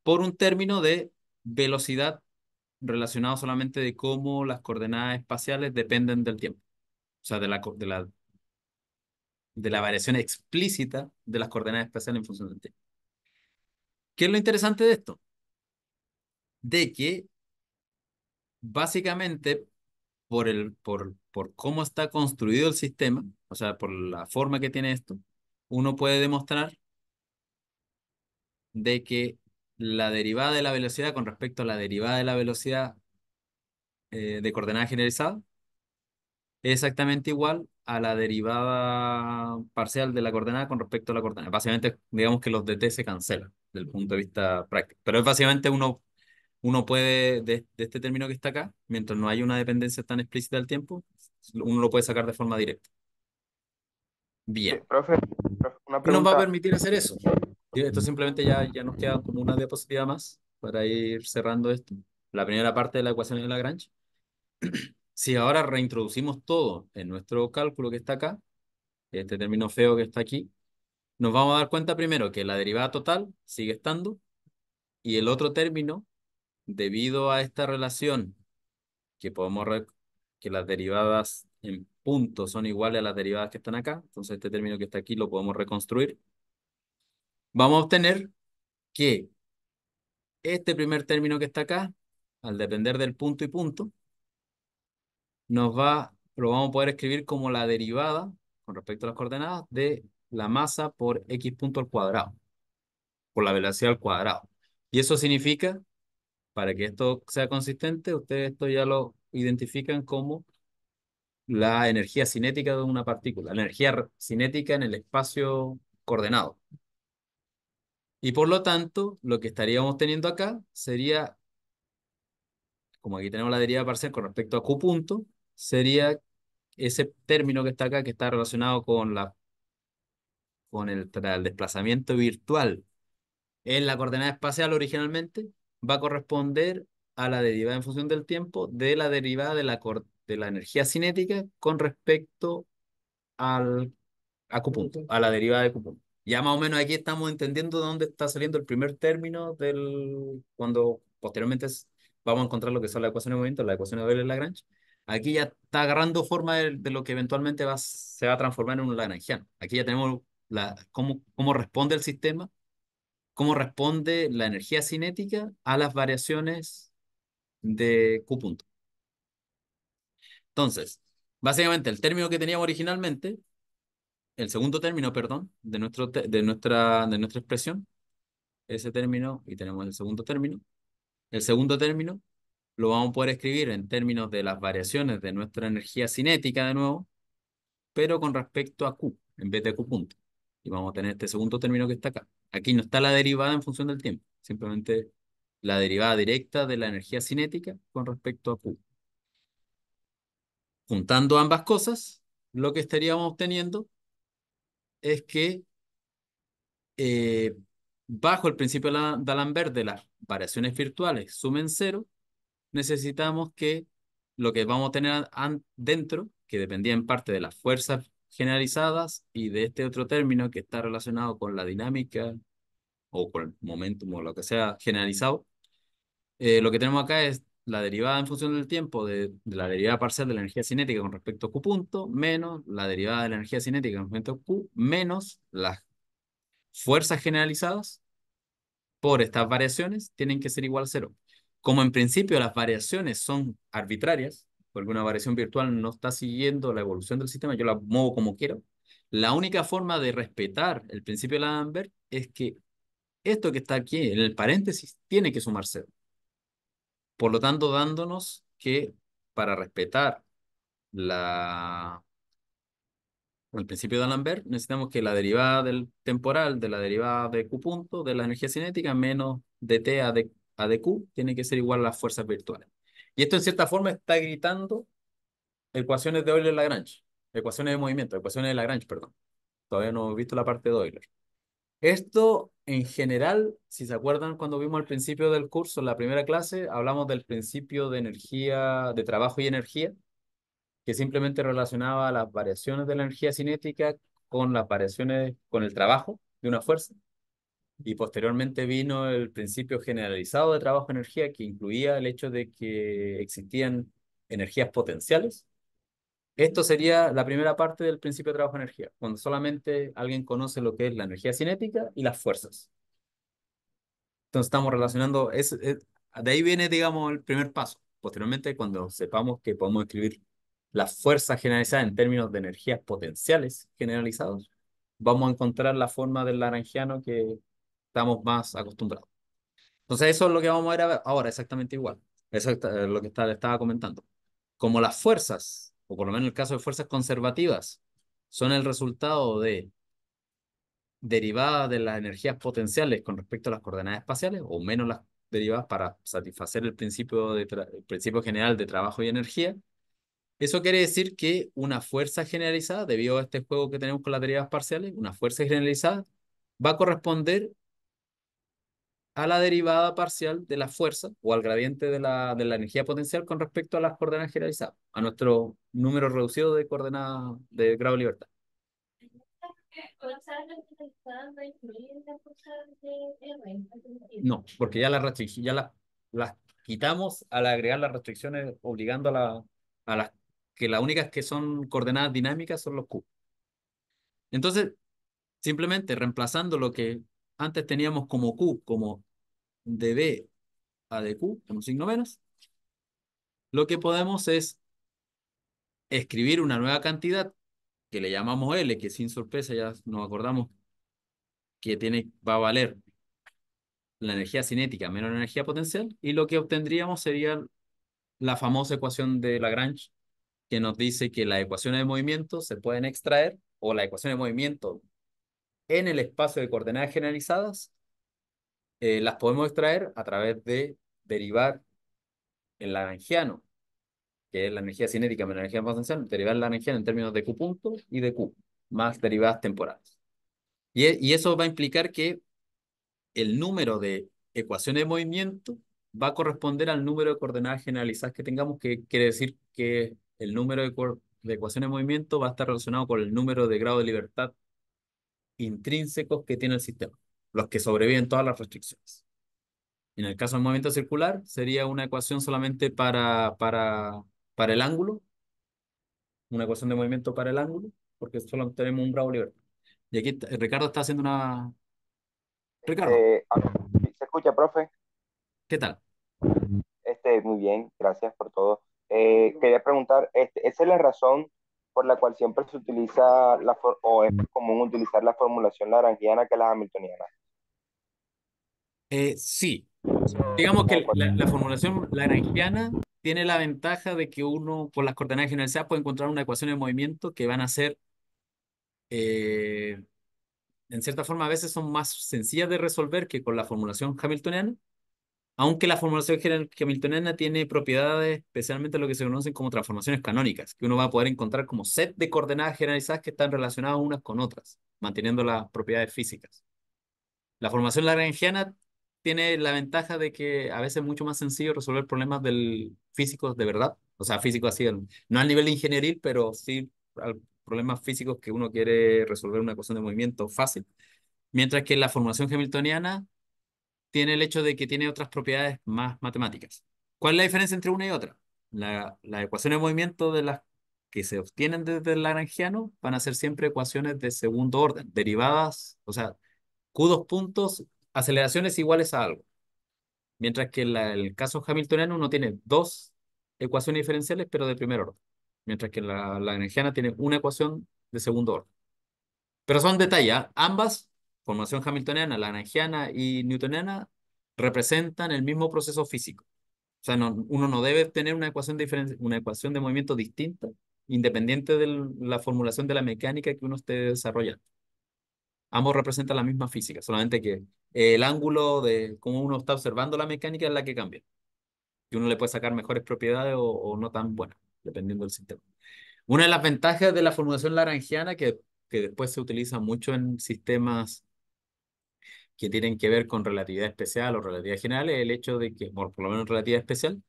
por un término de velocidad relacionado solamente de cómo las coordenadas espaciales dependen del tiempo. O sea, de la, de la, de la variación explícita de las coordenadas espaciales en función del tiempo. ¿Qué es lo interesante de esto? De que básicamente por, el, por, por cómo está construido el sistema, o sea, por la forma que tiene esto, uno puede demostrar de que la derivada de la velocidad con respecto a la derivada de la velocidad eh, de coordenada generalizada es exactamente igual a la derivada parcial de la coordenada con respecto a la coordenada. Básicamente, digamos que los dt se cancelan desde el punto de vista práctico. Pero es básicamente uno, uno puede, de, este término que está acá, mientras no haya una dependencia tan explícita del tiempo, uno lo puede sacar de forma directa. Bien. profe, una ¿Qué nos va a permitir hacer eso? Esto simplemente ya, ya nos queda como una diapositiva más para ir cerrando esto. La primera parte de la ecuación de Lagrange. Si ahora reintroducimos todo en nuestro cálculo que está acá, este término feo que está aquí, nos vamos a dar cuenta primero que la derivada total sigue estando y el otro término, debido a esta relación que podemos que las derivadas en puntos son iguales a las derivadas que están acá, entonces este término que está aquí lo podemos reconstruir vamos a obtener que este primer término que está acá, al depender del punto y punto, nos va, lo vamos a poder escribir como la derivada con respecto a las coordenadas de la masa por x punto al cuadrado, por la velocidad al cuadrado. Y eso significa, para que esto sea consistente, ustedes esto ya lo identifican como la energía cinética de una partícula, la energía cinética en el espacio coordenado. Y por lo tanto, lo que estaríamos teniendo acá sería, como aquí tenemos la derivada parcial con respecto a Q punto, sería ese término que está acá, que está relacionado con, la, con el, el desplazamiento virtual en la coordenada espacial originalmente, va a corresponder a la derivada en función del tiempo de la derivada de la, de la energía cinética con respecto al, a Q punto, a la derivada de Q punto. Ya más o menos aquí estamos entendiendo de dónde está saliendo el primer término del cuando posteriormente vamos a encontrar lo que son las ecuaciones de movimiento, la ecuación de Lagrange. Aquí ya está agarrando forma de, lo que eventualmente se va a transformar en un Lagrangiano. Aquí ya tenemos la, cómo, responde el sistema, cómo responde la energía cinética a las variaciones de Q punto. Entonces, básicamente el término que teníamos originalmente el segundo término, perdón, de, nuestra, de nuestra expresión, ese término, y tenemos el segundo término. El segundo término lo vamos a poder escribir en términos de las variaciones de nuestra energía cinética de nuevo, pero con respecto a Q, en vez de Q punto. Y vamos a tener este segundo término que está acá. Aquí no está la derivada en función del tiempo, simplemente la derivada directa de la energía cinética con respecto a Q. Juntando ambas cosas, lo que estaríamos obteniendo es que eh, bajo el principio de D'Alembert de las variaciones virtuales sumen cero, necesitamos que lo que vamos a tener dentro, que dependía en parte de las fuerzas generalizadas y de este otro término que está relacionado con la dinámica o con el momentum o lo que sea generalizado, eh, lo que tenemos acá es la derivada en función del tiempo de, la derivada parcial de la energía cinética con respecto a Q punto, menos la derivada de la energía cinética con respecto a Q, menos las fuerzas generalizadas por estas variaciones tienen que ser igual a cero. Como en principio las variaciones son arbitrarias, porque una variación virtual no está siguiendo la evolución del sistema, yo la muevo como quiero, la única forma de respetar el principio de Lambert es que esto que está aquí en el paréntesis tiene que sumar cero. Por lo tanto, dándonos que para respetar la, el principio de D'Alembert, necesitamos que la derivada del temporal de la derivada de Q punto de la energía cinética menos dt a, de, a dq tiene que ser igual a las fuerzas virtuales. Y esto en cierta forma está gritando ecuaciones de Euler-Lagrange, ecuaciones de movimiento, ecuaciones de Lagrange, perdón. Todavía no he visto la parte de Euler. Esto en general, si se acuerdan cuando vimos al principio del curso, en la primera clase, hablamos del principio de energía, de trabajo y energía, que simplemente relacionaba las variaciones de la energía cinética con las variaciones, con el trabajo de una fuerza. Y posteriormente vino el principio generalizado de trabajo-energía, que incluía el hecho de que existían energías potenciales. Esto sería la primera parte del principio de trabajo-energía, cuando solamente alguien conoce lo que es la energía cinética y las fuerzas. Entonces estamos relacionando, es, de ahí viene, digamos, el primer paso. Posteriormente, cuando sepamos que podemos escribir la fuerza generalizada en términos de energías potenciales generalizados, vamos a encontrar la forma del laranjiano que estamos más acostumbrados. Entonces eso es lo que vamos a ver ahora, exactamente igual. Eso es lo que estaba comentando. Como las fuerzas, o por lo menos en el caso de fuerzas conservativas, son el resultado de derivadas de las energías potenciales con respecto a las coordenadas espaciales, o menos las derivadas para satisfacer el principio, de el principio general de trabajo y energía, eso quiere decir que una fuerza generalizada, debido a este juego que tenemos con las derivadas parciales, una fuerza generalizada va a corresponder a la derivada parcial de la fuerza o al gradiente de la, de la energía potencial con respecto a las coordenadas generalizadas, a nuestro número reducido de coordenadas de grado de libertad. No, porque ya las ya las, quitamos al agregar las restricciones obligando a, la, a las que las únicas que son coordenadas dinámicas son los Q. Entonces, simplemente reemplazando lo que antes teníamos como Q, como dB a dQ, como signo menos, lo que podemos es escribir una nueva cantidad que le llamamos L, que sin sorpresa ya nos acordamos que tiene, va a valer la energía cinética menos la energía potencial, y lo que obtendríamos sería la famosa ecuación de Lagrange que nos dice que las ecuaciones de movimiento se pueden extraer, o la ecuación de movimiento en el espacio de coordenadas generalizadas, eh, las podemos extraer a través de derivar el lagrangiano, que es la energía cinética menos la energía potencial, derivar el lagrangiano en términos de Q punto y de Q, más derivadas temporales. Y, y eso va a implicar que el número de ecuaciones de movimiento va a corresponder al número de coordenadas generalizadas que tengamos, que quiere decir que el número de, ecuaciones de movimiento va a estar relacionado con el número de grado de libertad intrínsecos que tiene el sistema, los que sobreviven todas las restricciones. En el caso del movimiento circular, sería una ecuación solamente para, para, para el ángulo, una ecuación de movimiento para el ángulo, porque solo tenemos un de libertad. Y aquí Ricardo está haciendo una... Ricardo. Eh, ¿Se escucha, profe? ¿Qué tal? Este, muy bien, gracias por todo. Eh, quería preguntar, este, ¿esa es la razón por la cual siempre se utiliza la o es común utilizar la formulación lagrangiana que la hamiltoniana? Eh, sí. Digamos que la, formulación lagrangiana tiene la ventaja de que uno, por las coordenadas generalizadas, puede encontrar una ecuación de movimiento que van a ser, eh, en cierta forma, a veces son más sencillas de resolver que con la formulación hamiltoniana, aunque la formulación hamiltoniana tiene propiedades, especialmente lo que se conocen como transformaciones canónicas, que uno va a poder encontrar como set de coordenadas generalizadas que están relacionadas unas con otras, manteniendo las propiedades físicas. La formación lagrangiana tiene la ventaja de que a veces es mucho más sencillo resolver problemas del físicos de verdad, o sea, físicos así, no al nivel ingenieril, pero sí problemas físicos que uno quiere resolver una ecuación de movimiento fácil. Mientras que la formación hamiltoniana tiene el hecho de que tiene otras propiedades más matemáticas. ¿Cuál es la diferencia entre una y otra? La, la ecuación de movimiento de las que se obtienen desde el lagrangiano van a ser siempre ecuaciones de segundo orden, derivadas, o sea, Q dos puntos, aceleraciones iguales a algo. Mientras que en el caso hamiltoniano uno tiene dos ecuaciones diferenciales, pero de primer orden. Mientras que la lagrangiana tiene una ecuación de segundo orden. Pero son detalles, ¿ah? ambas formación hamiltoniana, lagrangiana y newtoniana representan el mismo proceso físico. O sea, uno no debe tener una ecuación, de una ecuación de movimiento distinta, independiente de la formulación de la mecánica que uno esté desarrollando. Ambos representan la misma física, solamente que el ángulo de cómo uno está observando la mecánica es la que cambia. que uno le puede sacar mejores propiedades o, no tan buenas, dependiendo del sistema. Una de las ventajas de la formulación lagrangiana, que, que después se utiliza mucho en sistemas que tienen que ver con relatividad especial o relatividad general, es el hecho de que, por, lo menos relatividad especial,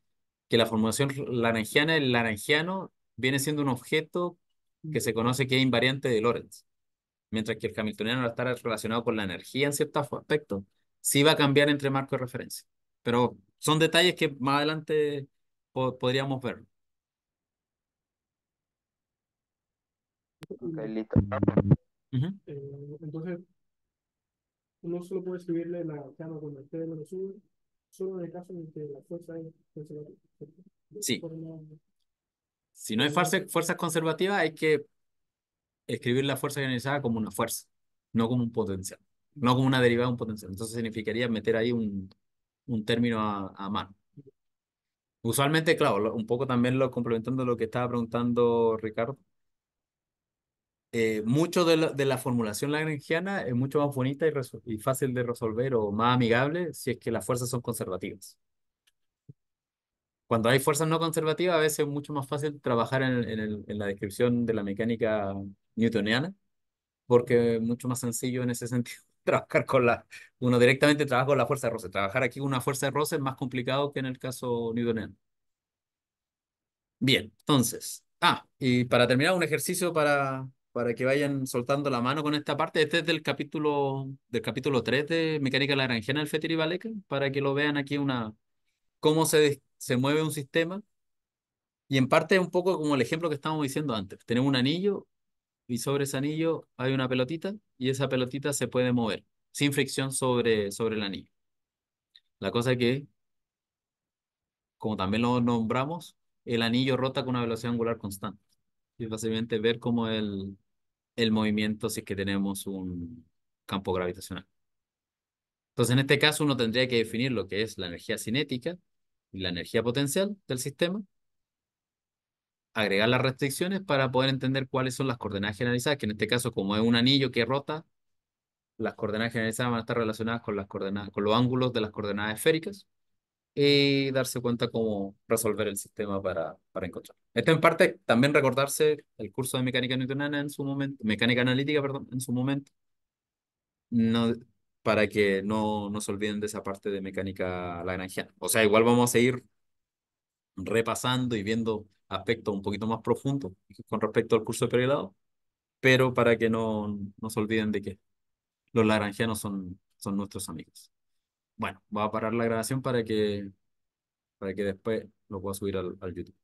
que la formulación lagrangiana, el lagrangiano, viene siendo un objeto que se conoce que es invariante de Lorentz, mientras que el hamiltoniano al estar relacionado con la energía en ciertos aspectos, sí va a cambiar entre marco de referencia. Pero son detalles que más adelante po- podríamos ver. Ok, listo. Ujú. Eh, entonces, uno solo puede escribirle la llama con el T menos uno, solo en el caso en que la fuerza es conservativa. Sí. Si no hay fuerza, fuerzas conservativas, hay que escribir la fuerza generalizada como una fuerza, no como un potencial, no como una derivada de un potencial. Entonces significaría meter ahí un, un término a, mano. Usualmente, claro, un poco también lo complementando lo que estaba preguntando Ricardo. eh, mucho de la, de la formulación lagrangiana es mucho más bonita y fácil de resolver o más amigable si es que las fuerzas son conservativas. Cuando hay fuerzas no conservativas, a veces es mucho más fácil trabajar en, en el- en la descripción de la mecánica newtoniana, porque es mucho más sencillo en ese sentido trabajar con la... Uno directamente trabaja con la fuerza de roce. Trabajar aquí con una fuerza de roce es más complicado que en el caso newtoniano. Bien, entonces. Ah, y para terminar, un ejercicio para, para que vayan soltando la mano con esta parte. Este es del capítulo, del capítulo 3 de Mecánica Lagrangiana del Féter y Baleca, para que lo vean aquí una, cómo se, se mueve un sistema. Y en parte un poco como el ejemplo que estábamos diciendo antes. Tenemos un anillo y sobre ese anillo hay una pelotita y esa pelotita se puede mover sin fricción sobre, sobre el anillo. La cosa es que, como también lo nombramos, el anillo rota con una velocidad angular constante. Y es básicamente ver cómo el, el movimiento si es que tenemos un campo gravitacional. Entonces, en este caso, uno tendría que definir lo que es la energía cinética y la energía potencial del sistema, agregar las restricciones para poder entender cuáles son las coordenadas generalizadas, que en este caso, como es un anillo que rota, las coordenadas generalizadas van a estar relacionadas con las coordenadas, con los ángulos de las coordenadas esféricas y darse cuenta cómo resolver el sistema para, para encontrar. Esto en parte también recordarse el curso de mecánica newtoniana en su momento, mecánica analítica, perdón, en su momento, no, para que no, no se olviden de esa parte de mecánica lagrangiana. O sea, igual vamos a seguir repasando y viendo aspectos un poquito más profundos con respecto al curso de pregrado, pero para que no, no se olviden de que los lagrangianos son, son nuestros amigos. Bueno, voy a parar la grabación para que, para que después lo pueda subir al, al YouTube.